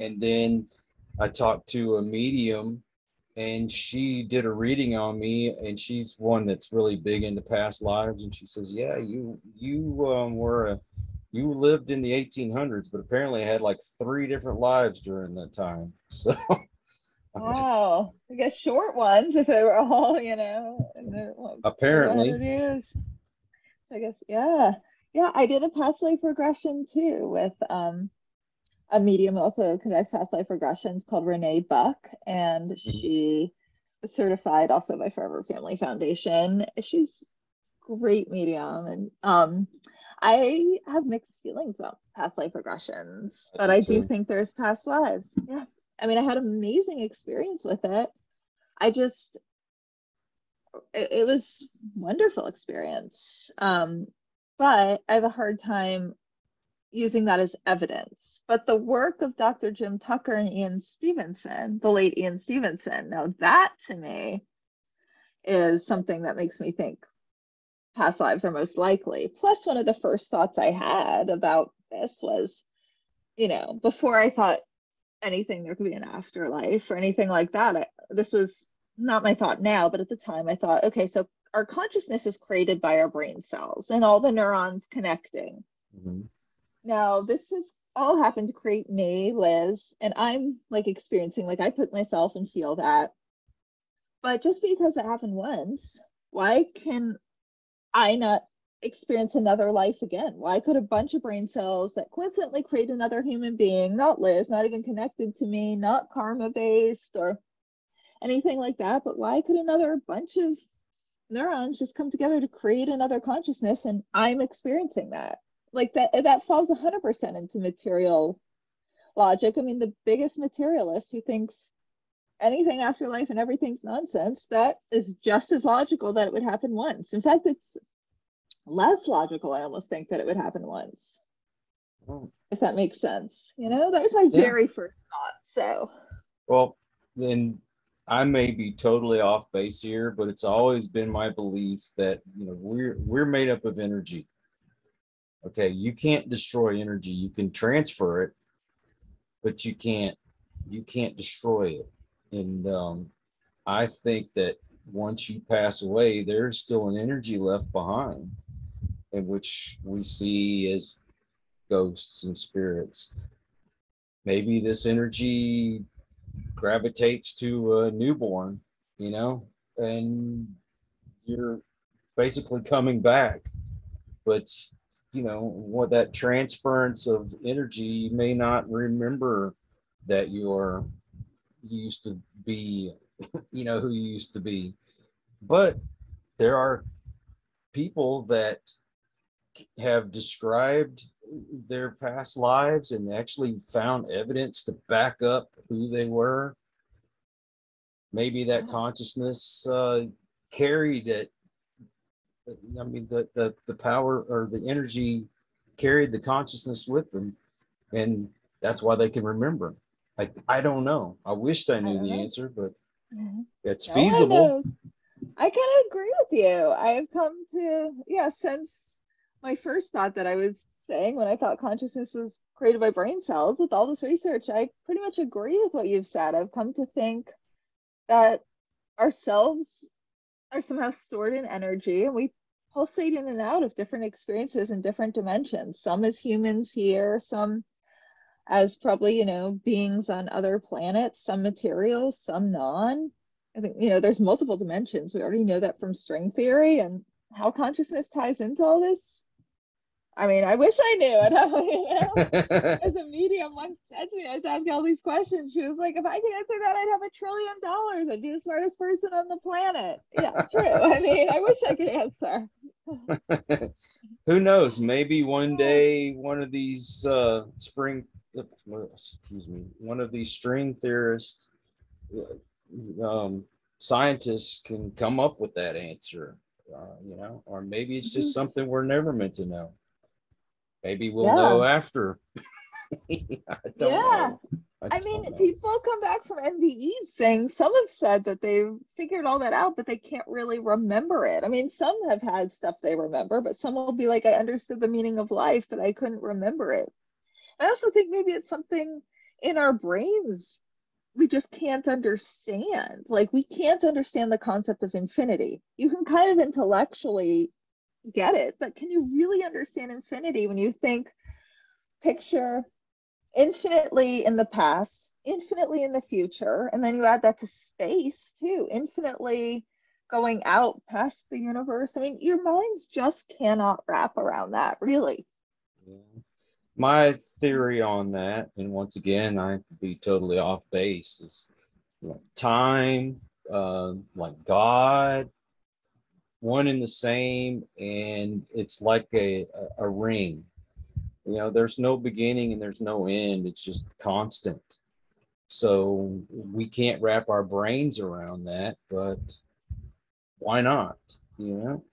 and then I talked to a medium and she did a reading on me and she's one that's really big into past lives and she says yeah you you um, were a you lived in the 1800s but apparently had like three different lives during that time. So wow. I guess short ones if they were all you know apparently. i guess yeah. Yeah i did a past life regression too with um a medium also conducts past life regressions called Renee Buck, and mm-hmm. she certified also by Forever Family Foundation. She's great medium, and um, I have mixed feelings about past life regressions, but I do think there's past lives. Yeah, I mean, I had amazing experience with it. I just it, it was wonderful experience. Um, but I have a hard time using that as evidence. But the work of Dr. Jim Tucker and Ian Stevenson, the late Ian Stevenson, now that to me is something that makes me think past lives are most likely. Plus, one of the first thoughts I had about this was, you know, before I thought anything there could be an afterlife or anything like that, I, this was not my thought now, but at the time I thought, okay, so our consciousness is created by our brain cells and all the neurons connecting. Mm-hmm. Now, this has all happened to create me, Liz, and I'm like experiencing, like I put myself and feel that. But just because it happened once, why can I not experience another life again? Why could a bunch of brain cells that coincidentally create another human being, not Liz, not even connected to me, not karma based or anything like that, but why could another bunch of neurons just come together to create another consciousness and I'm experiencing that? Like that that falls 100% into material logic i mean the biggest materialist who thinks anything after life and everything's nonsense that is just as logical that it would happen once in fact it's less logical i almost think that it would happen once oh. if that makes sense you know that was my yeah. very first thought so well then I may be totally off base here, but it's always been my belief that you know we're we're made up of energy. Okay, you can't destroy energy. You can transfer it, but you can't you can't destroy it. And um, I think that once you pass away, there's still an energy left behind, in which we see as ghosts and spirits. Maybe this energy gravitates to a newborn, you know, and you're basically coming back, but you know what that transference of energy you may not remember that you're you used to be you know who you used to be. But there are people that have described their past lives and actually found evidence to back up who they were. Maybe that consciousness uh, carried it I mean, the, the, the power or the energy carried the consciousness with them. And that's why they can remember. I, I don't know. I wished I knew I the know. answer, but mm-hmm. it's no feasible. I kind of agree with you. I have come to, yeah, since my first thought that I was saying when I thought consciousness was created by brain cells with all this research, I pretty much agree with what you've said. I've come to think that ourselves are somehow stored in energy and we pulsate in and out of different experiences in different dimensions some as humans here some as probably, you know, beings on other planets, some materials, some non. I think, you know, there's multiple dimensions. We already know that from string theory and how consciousness ties into all this. I mean, I wish I knew it. You know? As a medium once said to me, I was asking all these questions. She was like, if I could answer that, I'd have a trillion dollars. I'd be the smartest person on the planet. Yeah, true. I mean, I wish I could answer. Who knows? Maybe one day one of these uh, spring, excuse me, one of these string theorists, uh, um, scientists can come up with that answer. Uh, you know, or maybe it's just mm-hmm. something we're never meant to know. Maybe we'll yeah. know after. I yeah. I, I mean, know. people come back from NDEs saying some have said that they've figured all that out, but they can't really remember it. I mean, some have had stuff they remember, but some will be like, I understood the meaning of life, but I couldn't remember it. I also think maybe it's something in our brains we just can't understand. Like, we can't understand the concept of infinity. You can kind of intellectually get it, but can you really understand infinity when you think, picture infinitely in the past, infinitely in the future, and then you add that to space too, infinitely going out past the universe? I mean, your minds just cannot wrap around that, really. My theory on that, and once again, I could be totally off base, is you know, time, uh, like God, one and the same and it's like a, a, a ring. You know there's no beginning and there's no end. It's just constant. So we can't wrap our brains around that but why not you know?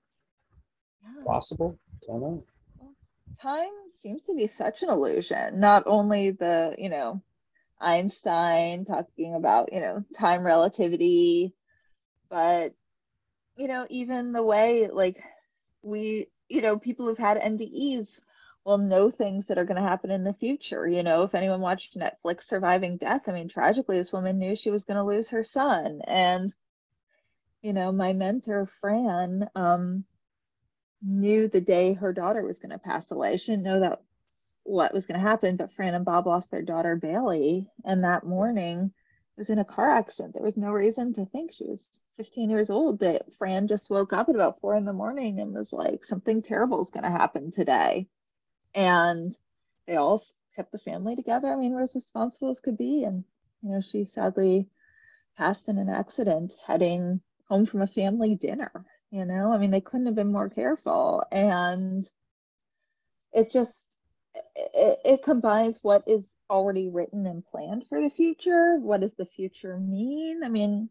Yeah. possible why not? Time seems to be such an illusion. Not only the you know einstein talking about you know time relativity but you know, even the way like we, you know, people who've had NDEs will know things that are going to happen in the future. You know, if anyone watched Netflix Surviving Death, I mean, tragically, this woman knew she was going to lose her son. And, you know, my mentor, Phran, um, knew the day her daughter was going to pass away. She didn't know that what was going to happen, but Phran and Bob lost their daughter, Bailey. And that morning was in a car accident. There was no reason to think she was 15 years old that Phran just woke up at about four in the morning and was like, something terrible is going to happen today. And they all kept the family together. I mean, we're as responsible as could be. And, you know, she sadly passed in an accident heading home from a family dinner. You know, I mean, they couldn't have been more careful. And it just, it, it combines what is already written and planned for the future. What does the future mean? I mean,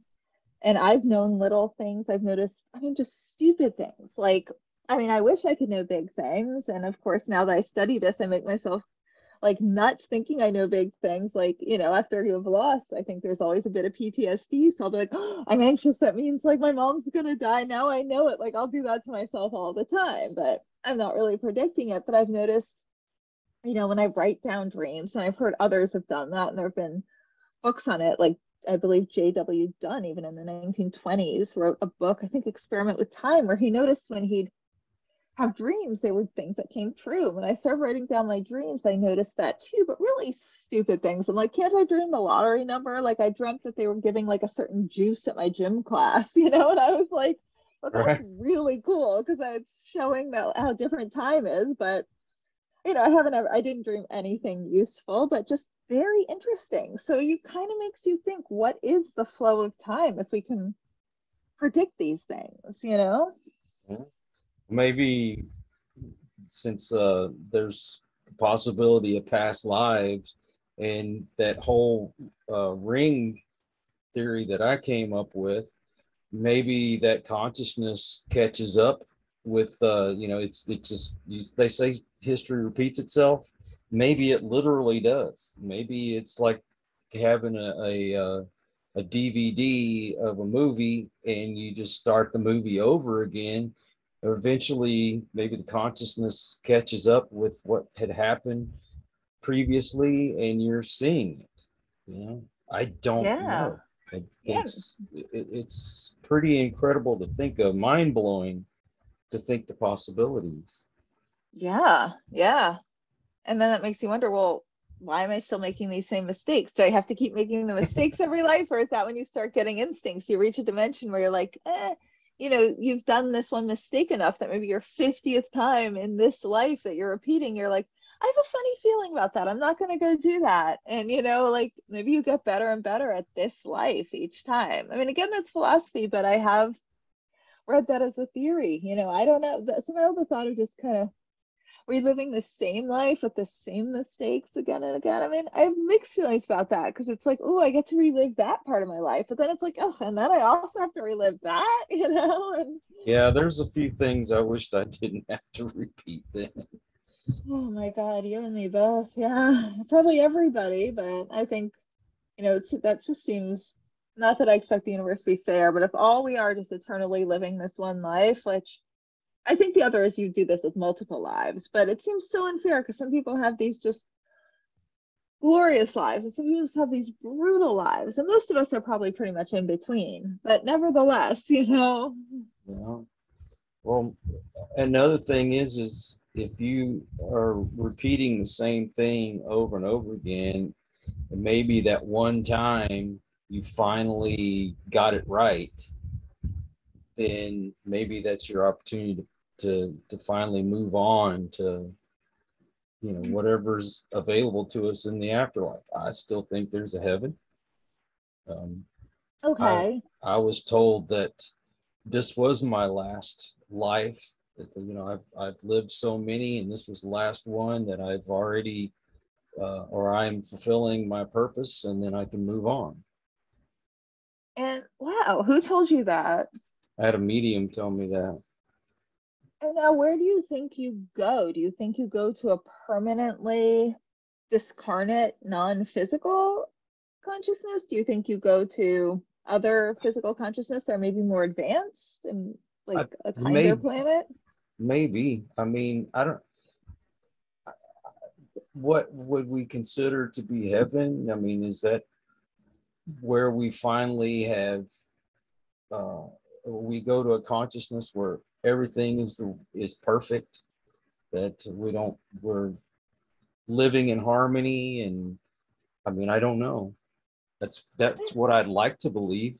and I've known little things. I've noticed, I mean, just stupid things. Like, I mean, I wish I could know big things. And of course, now that I study this, I make myself like nuts thinking I know big things. Like, you know, after you have lost, I think there's always a bit of PTSD. So I'll be like, oh, I'm anxious. That means like my mom's going to die. Now I know it. Like, I'll do that to myself all the time, but I'm not really predicting it. But I've noticed, you know, when I write down dreams, and I've heard others have done that, and there have been books on it, like I believe J.W. Dunne, even in the 1920s, wrote a book, I think Experiment with Time, where he noticed when he'd have dreams, they were things that came true. When I started writing down my dreams, I noticed that too, but really stupid things. I'm like, can't I dream the lottery number? Like I dreamt that they were giving like a certain juice at my gym class, you know, and I was like, well, that's right. really cool because it's showing that how different time is. But you know, I haven't ever, I didn't dream anything useful, but just very interesting. So you kind of makes you think, what is the flow of time if we can predict these things, you know? Maybe since uh, there's the possibility of past lives and that whole uh, ring theory that I came up with, maybe that consciousness catches up with uh you know it's it just they say history repeats itself maybe it literally does maybe it's like having a a, uh, a dvd of a movie and you just start the movie over again eventually maybe the consciousness catches up with what had happened previously and you're seeing it you know i don't yeah. know I, yeah. it's it, it's pretty incredible to think of mind blowing to think the possibilities. Yeah, yeah. And then that makes you wonder, well, why am I still making these same mistakes? Do I have to keep making the mistakes every life? Or is that when you start getting instincts? You reach a dimension where you're like, eh, you know, you've done this one mistake enough that maybe your 50th time in this life that you're repeating, you're like, I have a funny feeling about that. I'm not going to go do that. And, you know, like maybe you get better and better at this life each time. I mean, again, that's philosophy, but I have read that as a theory. You know, I don't know. Somehow the thought of just kind of reliving the same life with the same mistakes again and again. I mean, I have mixed feelings about that because it's like, oh, I get to relive that part of my life, but then it's like, oh, and then I also have to relive that, you know? And yeah, there's a few things I wished I didn't have to repeat then. Oh my God, you and me both. Yeah, probably everybody, but I think, you know, it's, that just seems not that I expect the universe to be fair, but if all we are just eternally living this one life, which I think the other is you do this with multiple lives, but it seems so unfair because some people have these just glorious lives and some people just have these brutal lives and most of us are probably pretty much in between but nevertheless you know? Yeah. Well another thing is is if you are repeating the same thing over and over again and maybe that one time you finally got it right then maybe that's your opportunity to to, to finally move on to you know whatever's available to us in the afterlife. I still think there's a heaven. Um, okay. I, I was told that this was my last life. You know i've i've lived so many and this was the last one that i've already uh, or i'm fulfilling my purpose and then i can move on. And wow who told you that? I had a medium tell me that. And now, where do you think you go? Do you think you go to a permanently discarnate, non physical consciousness? Do you think you go to other physical consciousness that are maybe more advanced and like I, a kinder maybe, planet? Maybe. I mean, I don't. What would we consider to be heaven? I mean, is that where we finally have uh, we go to a consciousness where everything is is perfect that we don't we're living in harmony and i mean i don't know. That's that's what i'd like to believe.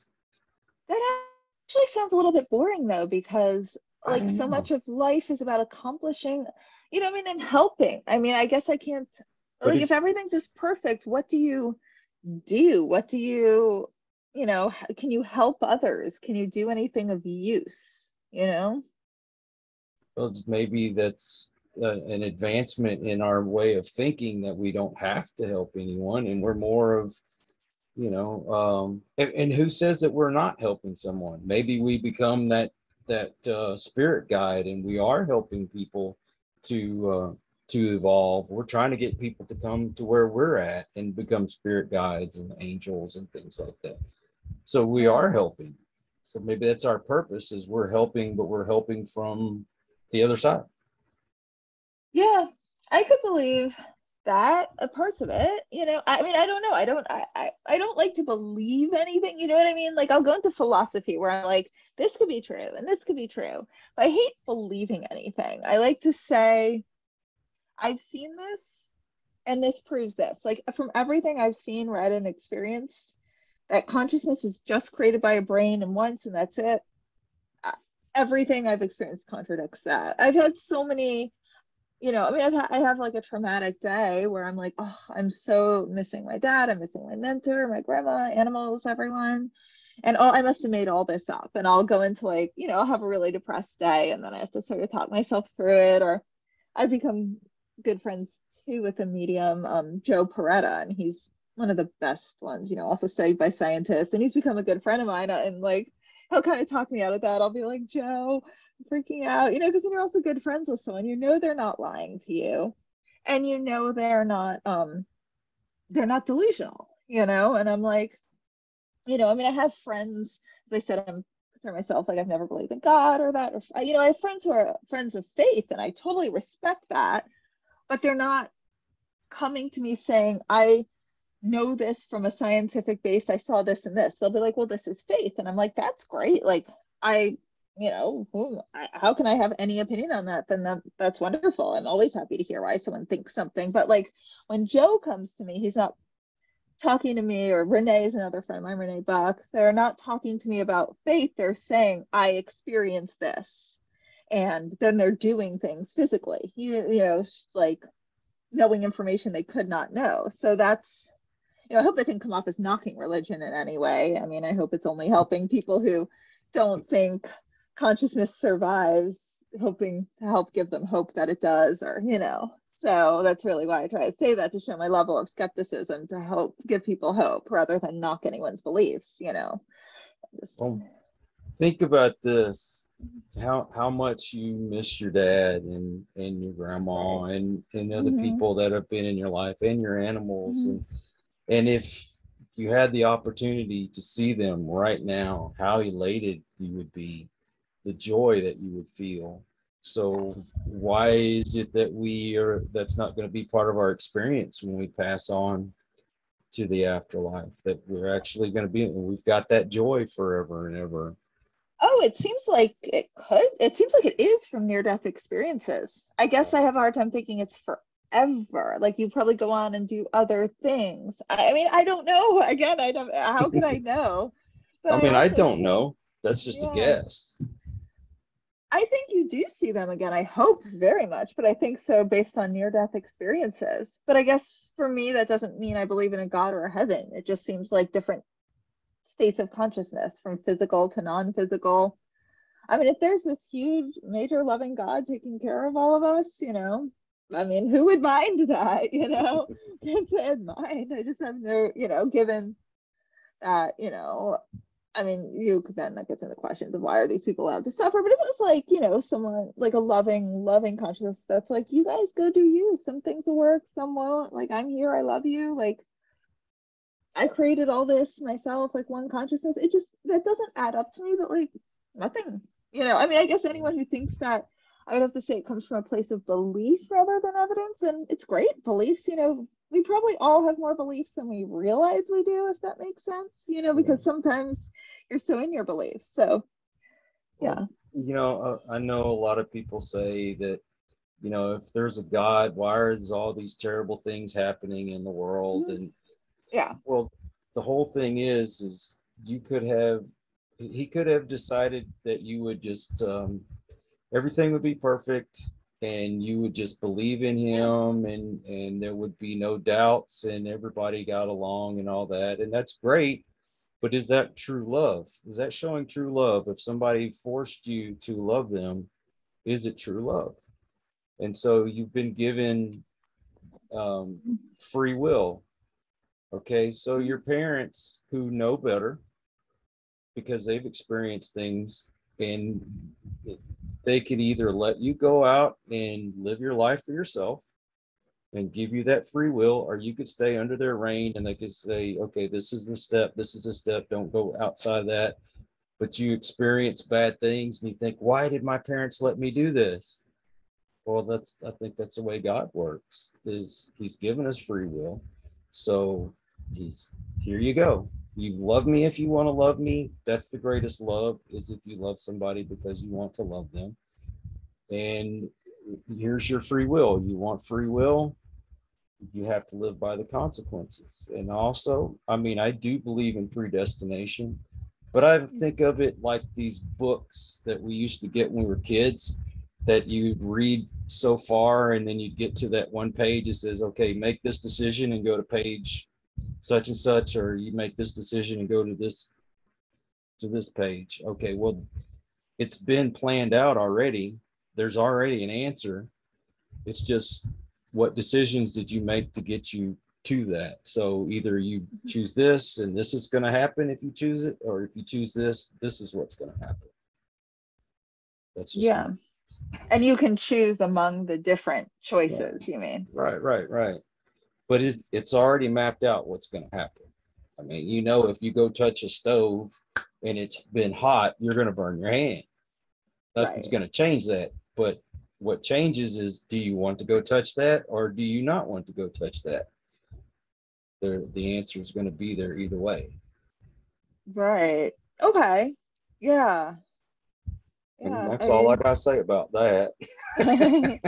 That actually sounds a little bit boring though because like so much of life is about accomplishing you know i mean and helping. I mean i guess i can't like if, if everything's just perfect what do you do? What do you you know can you help others? Can you do anything of use you know? Well maybe that's uh, an advancement in our way of thinking that we don't have to help anyone and we're more of you know um and, and who says that we're not helping someone? Maybe we become that that uh, spirit guide and we are helping people to uh, to evolve. We're trying to get people to come to where we're at and become spirit guides and angels and things like that. So we are helping. So maybe that's our purpose is we're helping, but we're helping from the other side. Yeah, I could believe that a parts of it you know i mean i don't know i don't I, I i don't like to believe anything you know what i mean? Like i'll go into philosophy where i'm like this could be true and this could be true but i hate believing anything. I like to say i've seen this and this proves this. Like from everything i've seen read and experienced that consciousness is just created by a brain and once and that's it. Uh, everything i've experienced contradicts that. I've had so many you know i mean I've ha- i have like a traumatic day where i'm like oh i'm so missing my dad. I'm missing my mentor my grandma animals everyone. And oh i must have made all this up and i'll go into like you know i'll have a really depressed day and then i have to sort of talk myself through it or i've become good friends too with a medium um, joe peretta and he's one of the best ones, you know, also studied by scientists. And he's become a good friend of mine. And like, he'll kind of talk me out of that. I'll be like, Joe, I'm freaking out, you know, because when you're also good friends with someone, you know, they're not lying to you. And you know, they're not, um, they're not delusional, you know? And I'm like, you know, I mean, I have friends, as I said, I'm for myself, like I've never believed in God or that, or, you know, I have friends who are friends of faith and I totally respect that, but they're not coming to me saying, I, know this from a scientific base. I saw this and this. They'll be like, well, this is faith. And I'm like, that's great. Like, I you know, who, how can I have any opinion on that? Then that, that's wonderful. I'm always happy to hear why someone thinks something. But like when Joe comes to me, he's not talking to me, or Renee is another friend of mine, Renee Buck. They're not talking to me about faith. They're saying, I experienced this. And then they're doing things physically, you, you know, like knowing information they could not know. So that's, you know, I hope that didn't come off as knocking religion in any way. I mean, I hope it's only helping people who don't think consciousness survives, hoping to help give them hope that it does, or, you know, so that's really why I try to say that to show my level of skepticism to help give people hope rather than knock anyone's beliefs, you know. Just... Well, think about this how how much you miss your dad and and your grandma and and other mm-hmm. people that have been in your life and your animals mm-hmm. and and if you had the opportunity to see them right now how elated you would be the joy that you would feel. So why is it that we are that's not going to be part of our experience when we pass on to the afterlife that we're actually going to be we've got that joy forever and ever? Oh it seems like it could it seems like it is from near death experiences. I guess i have a hard time thinking it's forever like you probably go on and do other things i, mean i don't know again i don't how can i know but i mean i, I don't know that's just yeah. a guess I think you do see them again. I hope very much, but I think so based on near death experiences. But I guess for me, that doesn't mean I believe in a God or a heaven. It just seems like different states of consciousness from physical to non physical. I mean, if there's this huge, major loving God taking care of all of us, you know, I mean, who would mind that, you know? Can't say I'd mind. I just have no, you know, given that, you know, I mean, you then that gets into questions of why are these people allowed to suffer? But if it was like, you know, someone like a loving, loving consciousness that's like, you guys go do you. Some things will work, some won't. Like, I'm here, I love you. Like, I created all this myself, like one consciousness. It just that doesn't add up to me, but like nothing. You know, I mean, I guess anyone who thinks that I would have to say it comes from a place of belief rather than evidence. And it's great. Beliefs, you know, we probably all have more beliefs than we realize we do, if that makes sense, you know, because sometimes you're so in your beliefs. So, yeah. You know, uh, I know a lot of people say that, you know, if there's a God, why are all these terrible things happening in the world? Mm-hmm. And yeah, well, the whole thing is, is you could have, he could have decided that you would just, um, everything would be perfect and you would just believe in him and and there would be no doubts and everybody got along and all that and that's great but is that true love? Is that showing true love? If somebody forced you to love them is it true love? And so you've been given um, free will okay? So your parents who know better because they've experienced things and they could either let you go out and live your life for yourself and give you that free will, or you could stay under their reign and they could say, okay, this is the step, this is the step, don't go outside that. But you experience bad things and you think, why did my parents let me do this? Well, that's I think that's the way God works, is he's given us free will. So he's here you go. You love me if you want to love me. That's the greatest love, is if you love somebody because you want to love them. And here's your free will. You want free will, you have to live by the consequences. And also, I mean, I do believe in predestination, but I think of it like these books that we used to get when we were kids that you'd read so far and then you'd get to that one page it says, okay, make this decision and go to page such and such, or you make this decision and go to this to this page. Okay, well, it's been planned out already. There's already an answer. It's just what decisions did you make to get you to that? So either you mm-hmm. choose this and this is going to happen if you choose it, or if you choose this, this is what's going to happen. That's just yeah. And you can choose among the different choices, you mean? Right, right, right. But it's it's already mapped out what's going to happen. I mean, you know, if you go touch a stove and it's been hot, you're going to burn your hand. Nothing's right. going to change that. But what changes is do you want to go touch that or do you not want to go touch that? There, the answer is going to be there either way. Right. Okay. Yeah. And Yeah, that's I all I gotta say about that.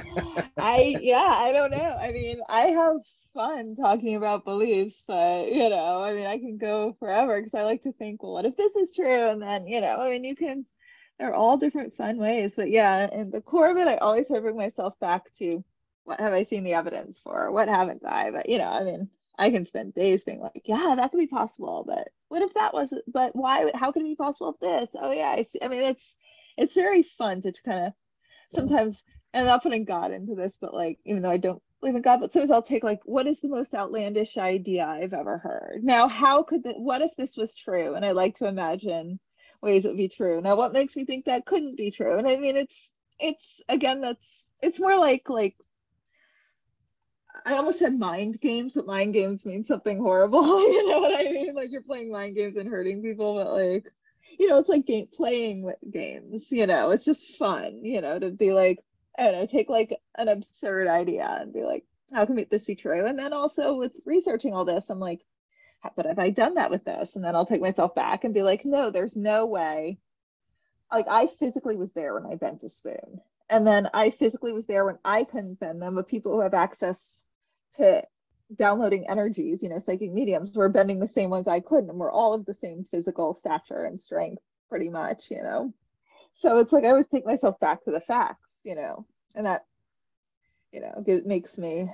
I yeah, I don't know. I mean, I have fun talking about beliefs, but you know, I mean, I can go forever because I like to think, well, what if this is true? And then, you know, I mean, you can, they're all different fun ways. But yeah, in the core of it, I always try to bring myself back to what have I seen the evidence for? What haven't I? But you know, I mean, I can spend days being like, yeah, that could be possible, but what if that wasn't? but why, how could it be possible if this? Oh yeah, I see. I mean, it's it's very fun to kind of sometimes and I'm not putting God into this, but like, even though I don't believe in God, but sometimes I'll take like, what is the most outlandish idea I've ever heard? Now, how could that, what if this was true? And I like to imagine ways it would be true. Now, what makes me think that couldn't be true? And I mean, it's, it's again, that's, it's more like, like, I almost said mind games, but mind games mean something horrible. You know what I mean? Like you're playing mind games and hurting people, but like, you know, it's like game playing games, you know, it's just fun, you know, to be like, I don't know, take like an absurd idea and be like, how can this be true? And then also with researching all this, I'm like, but have I done that with this? And then I'll take myself back and be like, no, there's no way. Like I physically was there when I bent a spoon. And then I physically was there when I couldn't bend them, but people who have access to downloading energies, you know, psychic mediums were bending the same ones I couldn't, and we're all of the same physical stature and strength, pretty much, you know. So it's like I always take myself back to the facts, you know, and that, you know, it makes me,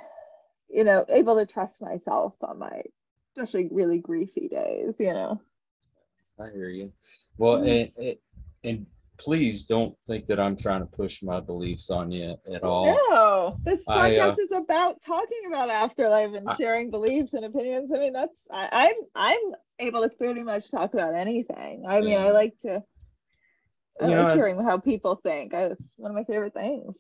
you know, able to trust myself on my, especially really griefy days, you know. I hear you. Well, Mm. and and please don't think that I'm trying to push my beliefs on you at all. No, this I, uh, podcast is about talking about afterlife and I- sharing beliefs and opinions. I mean, that's I, I'm I'm able to pretty much talk about anything. I mean, I like to. I You know, like I- hearing how people think. I, it's one of my favorite things.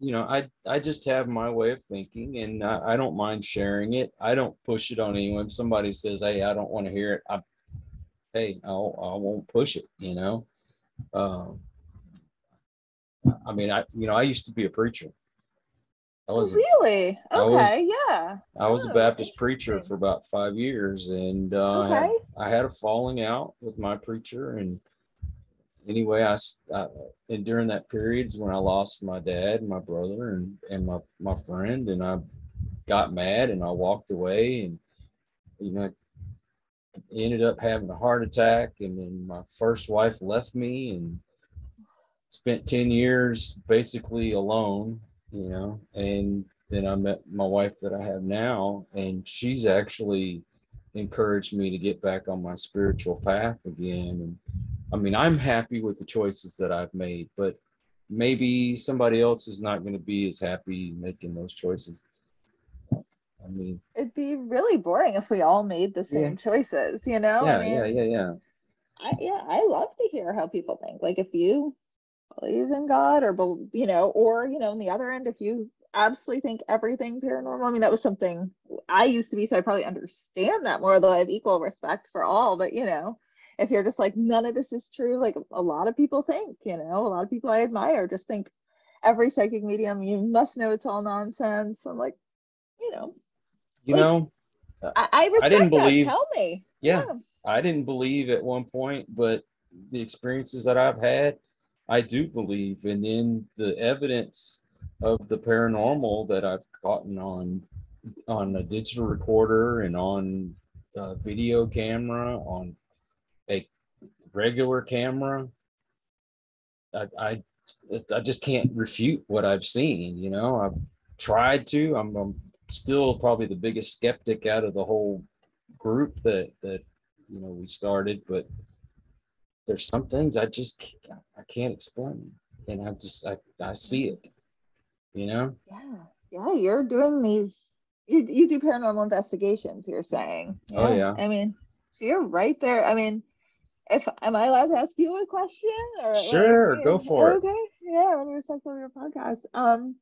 you know, I I just have my way of thinking, and I, I don't mind sharing it. I don't push it on anyone. If somebody says, "Hey, I don't want to hear it," I, hey, I'll I won't push it. You know, um, I mean, I you know, I used to be a preacher. I Oh, was a, really? I was- Okay, yeah. I was a Oh, Baptist preacher for about five years, and uh, I, had, I had a falling out with my preacher, and anyway, I and during that periods when I lost my dad, my brother, and and my my friend, and I got mad and I walked away, and you know, ended up having a heart attack, and then my first wife left me, and spent ten years basically alone, you know, and then I met my wife that I have now, and she's actually encouraged me to get back on my spiritual path again. And I mean, I'm happy with the choices that I've made, but maybe somebody else is not going to be as happy making those choices. I mean, It'd be really boring if we all made the same choices, you know? yeah, I mean, yeah, yeah, yeah. I, yeah, I love to hear how people think. Like if you believe in God or, you know, or, you know, on the other end, if you absolutely think everything paranormal, I mean, that was something I used to be, so I probably understand that more, though I have equal respect for all. But, you know, if you're just like, none of this is true, like a lot of people think, you know, a lot of people I admire just think every psychic medium, you must know it's all nonsense. I'm like, you know, You Like- know, I, I respect didn't that. believe- Tell me. yeah, I didn't believe at one point, but the experiences that I've had, I do believe. And then the evidence of the paranormal that I've gotten on on a digital recorder and on a video camera, on a regular camera, I, I I just can't refute what I've seen. You know, I've tried to. I'm, I'm still probably the biggest skeptic out of the whole group that that you know we started, but there's some things I just I can't explain, and I just I, I see it, you know. Yeah, yeah, you're doing these. You you do paranormal investigations. You're saying. Oh, yeah. I mean, so you're right there. I mean, if am I allowed to ask you a question? Or like, Sure, go yeah, for it. Okay, yeah, in respect of your podcast. Um,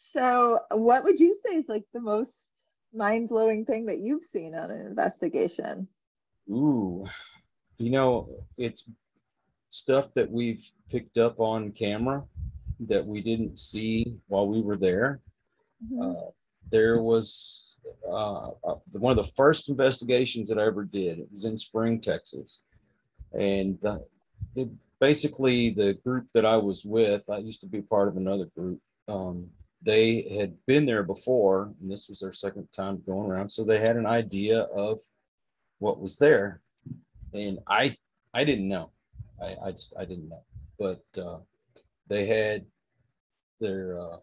so what would you say is like the most mind blowing thing that you've seen on an investigation? Ooh, you know, it's stuff that we've picked up on camera that we didn't see while we were there. Mhm. Uh, there was uh, uh, one of the first investigations that I ever did. It was in Spring, Texas, and the, it, basically the group that I was with, I used to be part of another group. Um, they had been there before, and this was their second time going around, so they had an idea of what was there, and I I didn't know, I, I just I didn't know, but uh, they had their uh,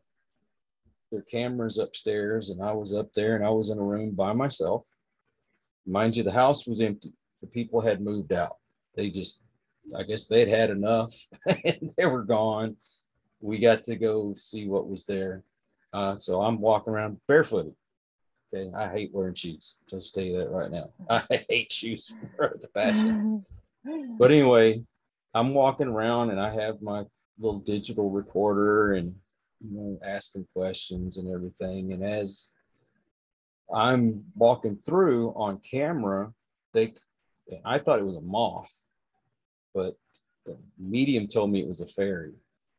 their cameras upstairs, and I was up there, and I was in a room by myself. Mind you, the house was empty. The people had moved out. They just I guess they'd had enough and they were gone. We got to go see what was there. Uh, so I'm walking around barefooted. Okay. I hate wearing shoes. Just tell you that right now. I hate shoes for the fashion. But anyway, I'm walking around and I have my little digital recorder and you know asking questions and everything. And as I'm walking through on camera, they I thought it was a moth but the medium told me it was a fairy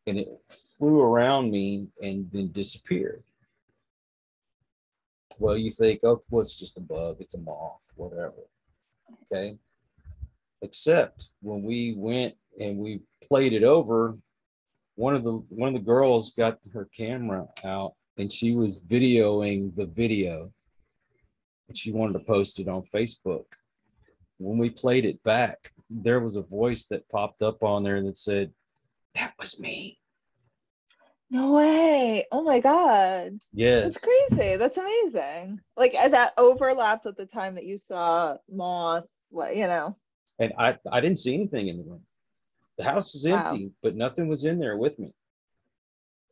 and it flew around me and then disappeared. Well, you think, oh, well, it's just a bug, it's a moth, whatever. Okay. Except when we went and we played it over, one of the one of the girls got her camera out and she was videoing the video and she wanted to post it on Facebook. When we played it back, there was a voice that popped up on there that said, That was me. No way. Oh my God. Yes. That's crazy. That's amazing. Like that overlapped with the time that you saw Moth, what, you know. And I, I didn't see anything in the room. The house is empty, wow. but nothing was in there with me.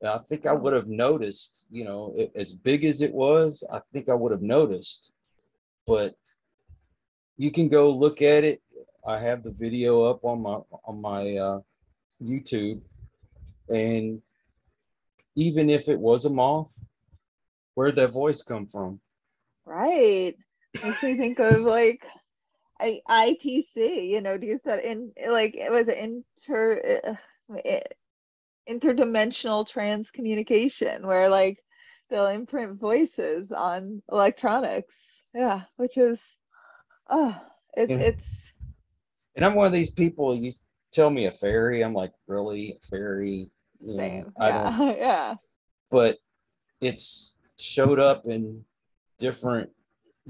I think I would have noticed, you know, it, as big as it was, I think I would have noticed. But you can go look at it I have the video up on my on my uh, YouTube, and even if it was a moth, where'd that voice come from? Right. Makes me think of like I, ITC. You know, do you said in like it was inter uh, interdimensional transcommunication where like they'll imprint voices on electronics. Yeah, which is oh, it's yeah. it's and I'm one of these people. You tell me a fairy, I'm like, really, a fairy? You Same. I yeah. yeah. But it's showed up in different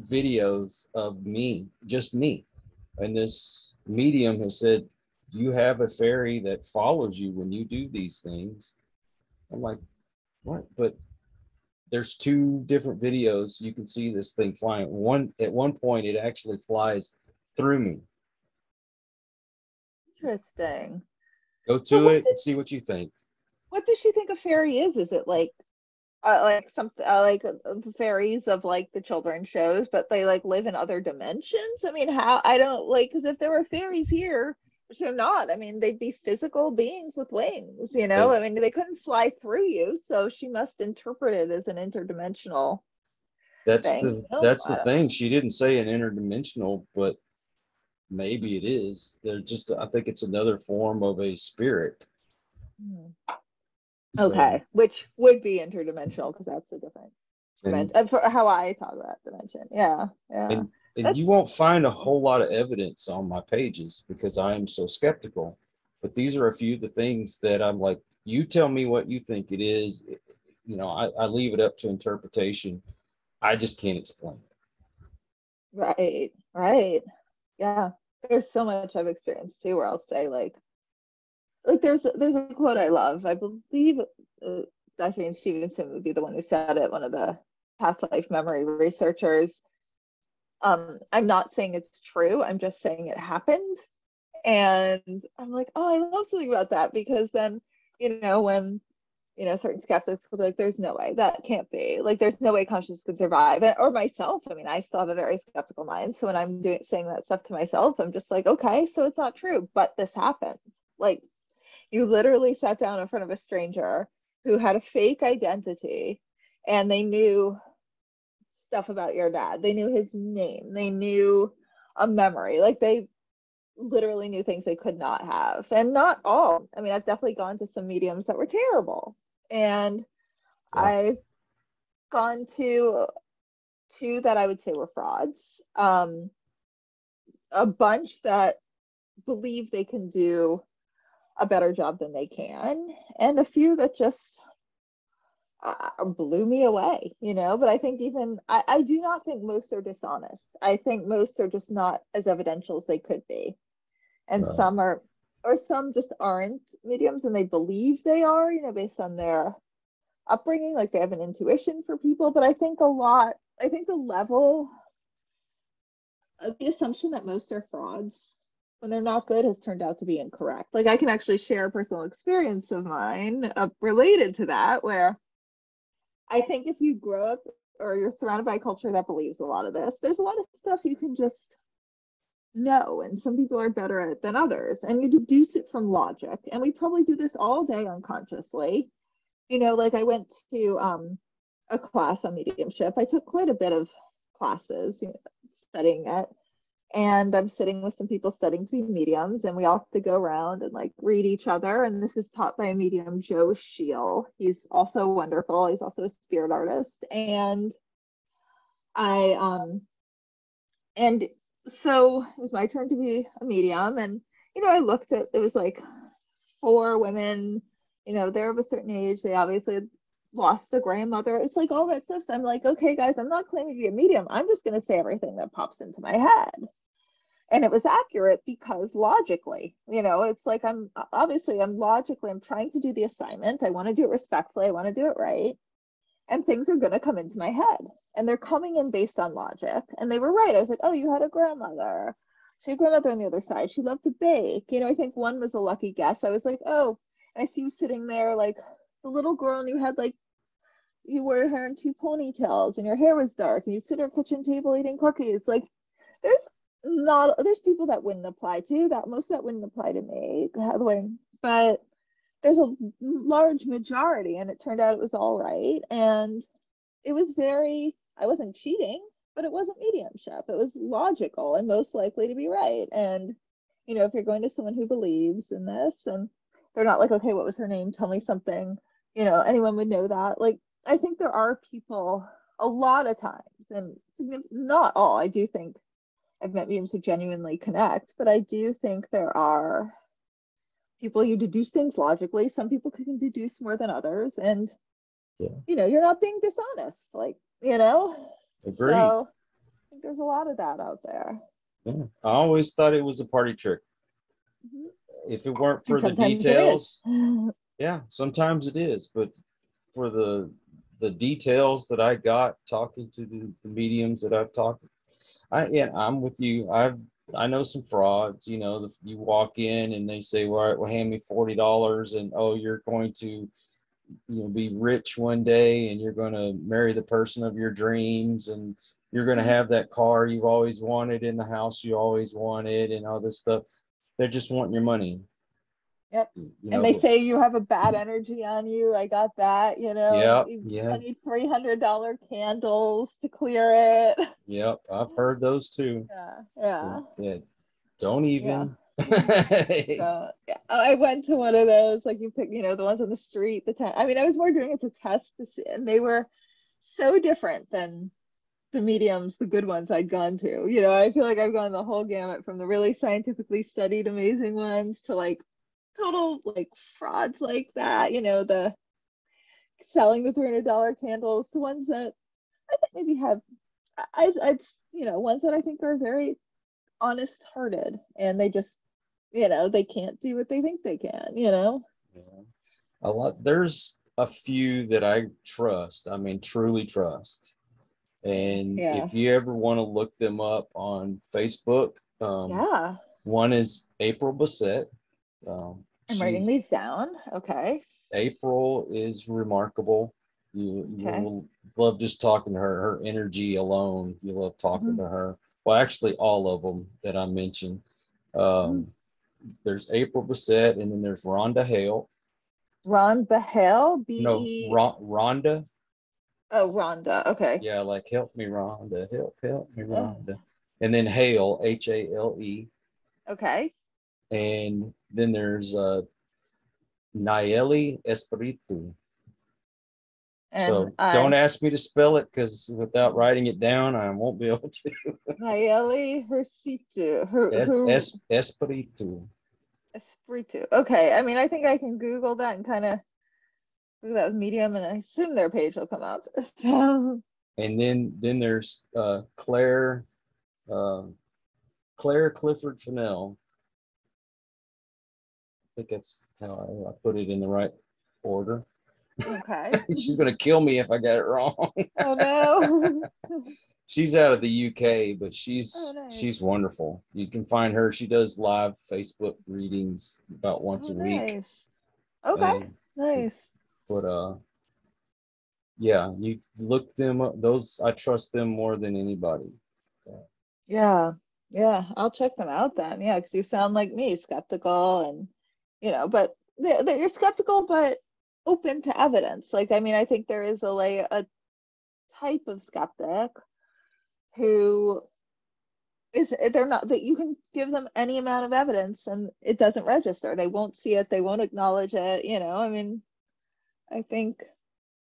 videos of me, just me, and this medium has said, "You have a fairy that follows you when you do these things." I'm like, what? But there's two different videos. You can see this thing flying. One at one point, it actually flies through me Interesting. Go to it and see what you think. What does she think a fairy is? Is it like uh, like something uh, like uh, the fairies of like the children's shows, but they like live in other dimensions? I mean, how I don't like because if there were fairies here, which they're not, I mean, they'd be physical beings with wings, you know? I mean, they couldn't fly through you, so she must interpret it as an interdimensional. That's thing. the that's the thing. She didn't say an interdimensional, but maybe it is. They're just I think it's another form of a spirit. Hmm. Okay, so, which would be interdimensional because that's a different and, dimension uh, for how I talk about dimension. Yeah, yeah. And, and you won't find a whole lot of evidence on my pages because I am so skeptical. But these are a few of the things that I'm like, you tell me what you think it is. Eh, you know, I, I leave it up to interpretation. I just can't explain it. Right, right yeah there's so much i've experienced too where i'll say like like there's there's a quote i love i believe uh, Diane Stevenson would be the one who said it one of the past life memory researchers um i'm not saying it's true i'm just saying it happened and i'm like oh i love something about that because then you know when you know, certain skeptics will be like, there's no way that can't be like, there's no way consciousness could survive. And, or myself, I mean, I still have a very skeptical mind. So when I'm doing saying that stuff to myself, I'm just like, okay, so it's not true, but this happened. Like, you literally sat down in front of a stranger who had a fake identity and they knew stuff about your dad. They knew his name, they knew a memory. Like, they literally knew things they could not have. And not all. I mean, I've definitely gone to some mediums that were terrible and yeah. I've gone to two that I would say were frauds. Um, a bunch that believe they can do a better job than they can, and a few that just uh, blew me away, you know. But I think even I, I do not think most are dishonest. I think most are just not as evidential as they could be, and right. some are, or some just aren't mediums, and they believe they are, you know, based on their upbringing, like they have an intuition for people. But I think a lot, I think the level of the assumption that most are frauds when they're not good has turned out to be incorrect. Like I can actually share a personal experience of mine uh, related to that, where I think if you grow up or you're surrounded by a culture that believes a lot of this, there's a lot of stuff you can just know, and some people are better at it than others, and you deduce it from logic. And we probably do this all day unconsciously. You know, like I went to um, a class on mediumship. I took quite a bit of classes you know, studying it and I'm sitting with some people studying to be mediums, and we all have to go around and like read each other. And this is taught by a medium, Joe Scheel. He's also wonderful. He's also a spirit artist, and I um and so it was my turn to be a medium, and you know I looked at it was like four women, you know they're of a certain age. They obviously lost a grandmother. It's like all that stuff. So I'm like, okay, guys, I'm not claiming to be a medium. I'm just going to say everything that pops into my head. And it was accurate because logically, you know, it's like I'm obviously I'm logically, I'm trying to do the assignment. I want to do it respectfully. I want to do it right. And things are going to come into my head. And they're coming in based on logic. And they were right. I was like, oh, you had a grandmother. So your grandmother on the other side, she loved to bake. You know, I think one was a lucky guess. I was like, oh, and I see you sitting there like the little girl and you had like you hair in two ponytails and your hair was dark and you sit at a kitchen table eating cookies. Like there's not there's people that wouldn't apply to that most that wouldn't apply to me way. But there's a large majority and it turned out it was all right. And it was very i wasn't cheating but it wasn't mediumship. It was logical and most likely to be right. And you know if you're going to someone who believes in this and they're not like okay what was her name? Tell me something. You know anyone would know that. Like I think there are people a lot of times, and not all, I do think I've met mediums who genuinely connect, but I do think there are people you deduce things logically. Some people can deduce more than others, and yeah. you know, you're not being dishonest, like you know. Agree. So I think there's a lot of that out there. Yeah. I always thought it was a party trick. Mm-hmm. If it weren't for the details, yeah, sometimes it is, but for the the details that I got talking to the, the mediums that I've talked. I yeah, I'm with you. I've I know some frauds. You know, the, you walk in and they say, "Well, right, well, hand me forty dollars, and oh, you're going to, you know, be rich one day, and you're going to marry the person of your dreams, and you're going to mm-hmm. have that car you've always wanted in the house you always wanted, and all this stuff." They're just wanting your money. Yep. Mm, you know, and they say you have a bad mm. energy on you. I got that, you know. Yep. Yeah. I need three hundred dollar candles to clear it. Yep. I've heard those too. Yeah. Yeah. Don't even. Yeah. so, yeah. Oh, I went to one of those, like you pick, you know, the ones on the street, the ten. I mean, I was more doing it to test to see, and they were so different than the mediums, the good ones I'd gone to. You know, I feel like I've gone the whole gamut from the really scientifically studied amazing ones to like total like frauds like that, you know, the selling the $300 candles to ones that I think maybe have, I, I'd, you know, ones that I think are very honest hearted and they just, you know, they can't do what they think they can, you know? Yeah. A lot, there's a few that I trust, I mean, truly trust. And yeah. if you ever want to look them up on Facebook, um, yeah. One is April Bassett. Um, I'm writing these down. Okay. April is remarkable. You, okay. you love just talking to her. Her energy alone, you love talking mm-hmm. to her. Well, actually, all of them that I mentioned. Um, mm-hmm. There's April Bassett, and then there's Rhonda Hale. Rhonda Hale? B- no, Ron- Rhonda. Oh, Rhonda. Okay. Yeah, like help me, Rhonda. Help, help me, oh. Rhonda. Oh. And then Hale, H A L E. Okay and then there's uh, Nayeli Espiritu. And so I, don't ask me to spell it because without writing it down, I won't be able to. Nayeli Hersitu. Her, es, Espiritu. To. Okay. I mean, I think I can Google that and kind of look that with Medium, and I assume their page will come up. And then then there's uh, Claire uh, Claire Clifford Fennell. Think that's how I, I put it in the right order. Okay. She's gonna kill me if I got it wrong. oh no. she's out of the UK, but she's Oh, nice. she's wonderful. You can find her. She does live Facebook readings about once Oh, a week. nice. Okay. And- nice. but uh yeah, you look them up. Those I trust them more than anybody. Yeah. Yeah. I'll check them out then. Yeah, because you sound like me, skeptical and you know, but that that you're skeptical but open to evidence. Like, I mean, I think there is a lay a type of skeptic who is they're not that you can give them any amount of evidence and it doesn't register. They won't see it, they won't acknowledge it, you know. I mean, I think,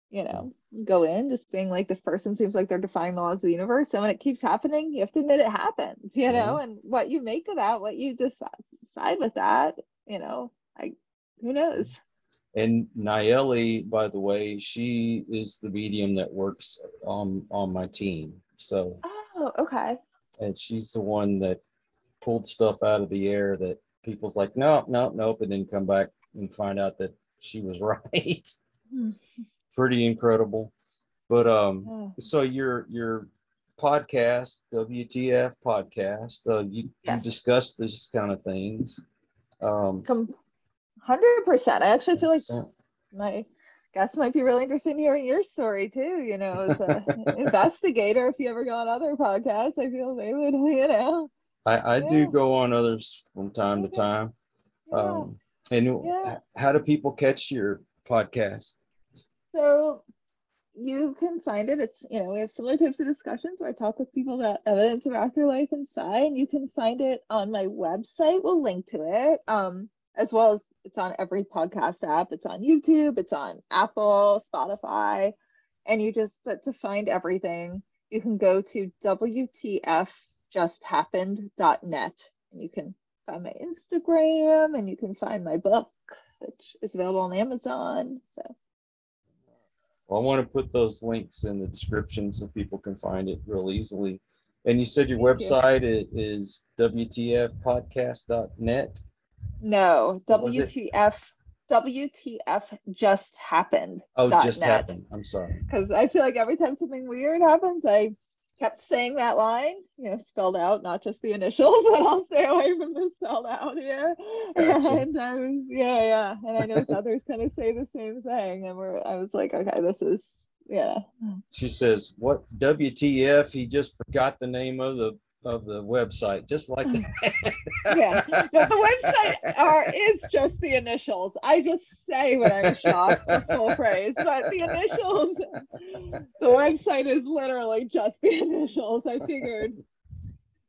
you know, go in just being like this person seems like they're defying the laws of the universe. And when it keeps happening, you have to admit it happens, you know, and what you make of that, what you decide, decide with that, you know, I who knows? And Nayeli, by the way, she is the medium that works on on my team. So Oh, okay. and she's the one that pulled stuff out of the air that people's like, nope, nope, nope, and then come back and find out that she was right. Hmm. Pretty incredible. But um, Oh, so your your podcast, WTF podcast, uh, you you discuss this kind of things. Um, com- 100%. I actually feel like my guests might be really interested in hearing your story too. You know, as an investigator, if you ever go on other podcasts, I feel they would, you know. I, I do go on others from time to time. Yeah. Um, and Yeah. how do people catch your podcast? So you can find it. It's, you know, we have similar types of discussions where I talk with people about evidence of afterlife and psi, and you can find it on my website. We'll link to it. Um, as well as it's on every podcast app. It's on YouTube, it's on Apple, Spotify, and you just but to find everything, you can go to WTFjusthappened.net and you can find my Instagram and you can find my book, which is available on Amazon. So Well, I want to put those links in the description so people can find it real easily. And you said your Thank you. website i- is WTFpodcast.net. No, What was it? WTF, WTF just happened. Oh, just net. happened. I'm sorry. Because I feel like every time something weird happens, I kept saying that line, you know, spelled out, not just the initials, and I'll stay away from the spelled out here. Gotcha. And I was, yeah, yeah. And I noticed others kind of say the same thing. And we're, I was like, okay, this is, yeah. She says, "What WTF? He just forgot the name of the of the website, just like that." Yeah. No, the website are is just the initials. I just say when I'm shocked the full phrase, but the initials, the website is literally just the initials. I figured,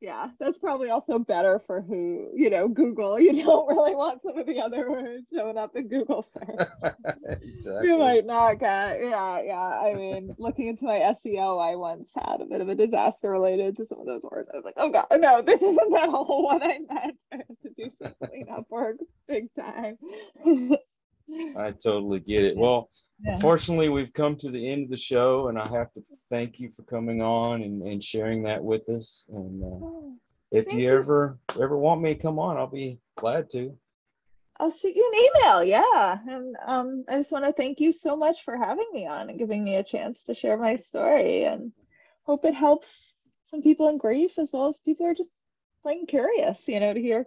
yeah, that's probably also better for who you know Google. You don't really want some of the other words showing up in Google search. exactly. You might not get, yeah, yeah. I mean, looking into my SEO, I once had a bit of a disaster related to some of those words. I was like, oh god, no, this isn't the whole one I meant. I have to do some cleanup work, big time. I totally get it. Well, Yeah. unfortunately, we've come to the end of the show, and I have to thank you for coming on and, and sharing that with us. And uh, if you you. ever ever want me to come on, I'll be glad to. I'll shoot you an email, yeah. And um, I just want to thank you so much for having me on and giving me a chance to share my story, and hope it helps some people in grief as well as people who are just plain curious, you know, to hear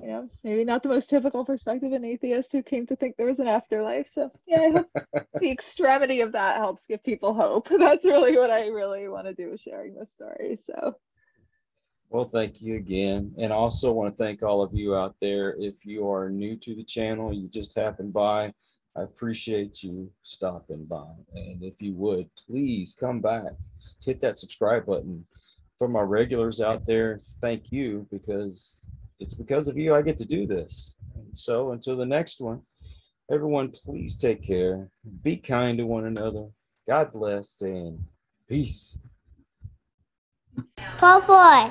you know, maybe not the most typical perspective an atheist who came to think there was an afterlife. So yeah, I hope the extremity of that helps give people hope. That's really what I really want to do with sharing this story. So Well, thank you again. And I also want to thank all of you out there. If you are new to the channel, you just happened by, I appreciate you stopping by. And if you would, please come back, hit that subscribe button. For my regulars out there, thank you because it's because of you I get to do this. And so until the next one, everyone, please take care. Be kind to one another. God bless and peace. Po boy.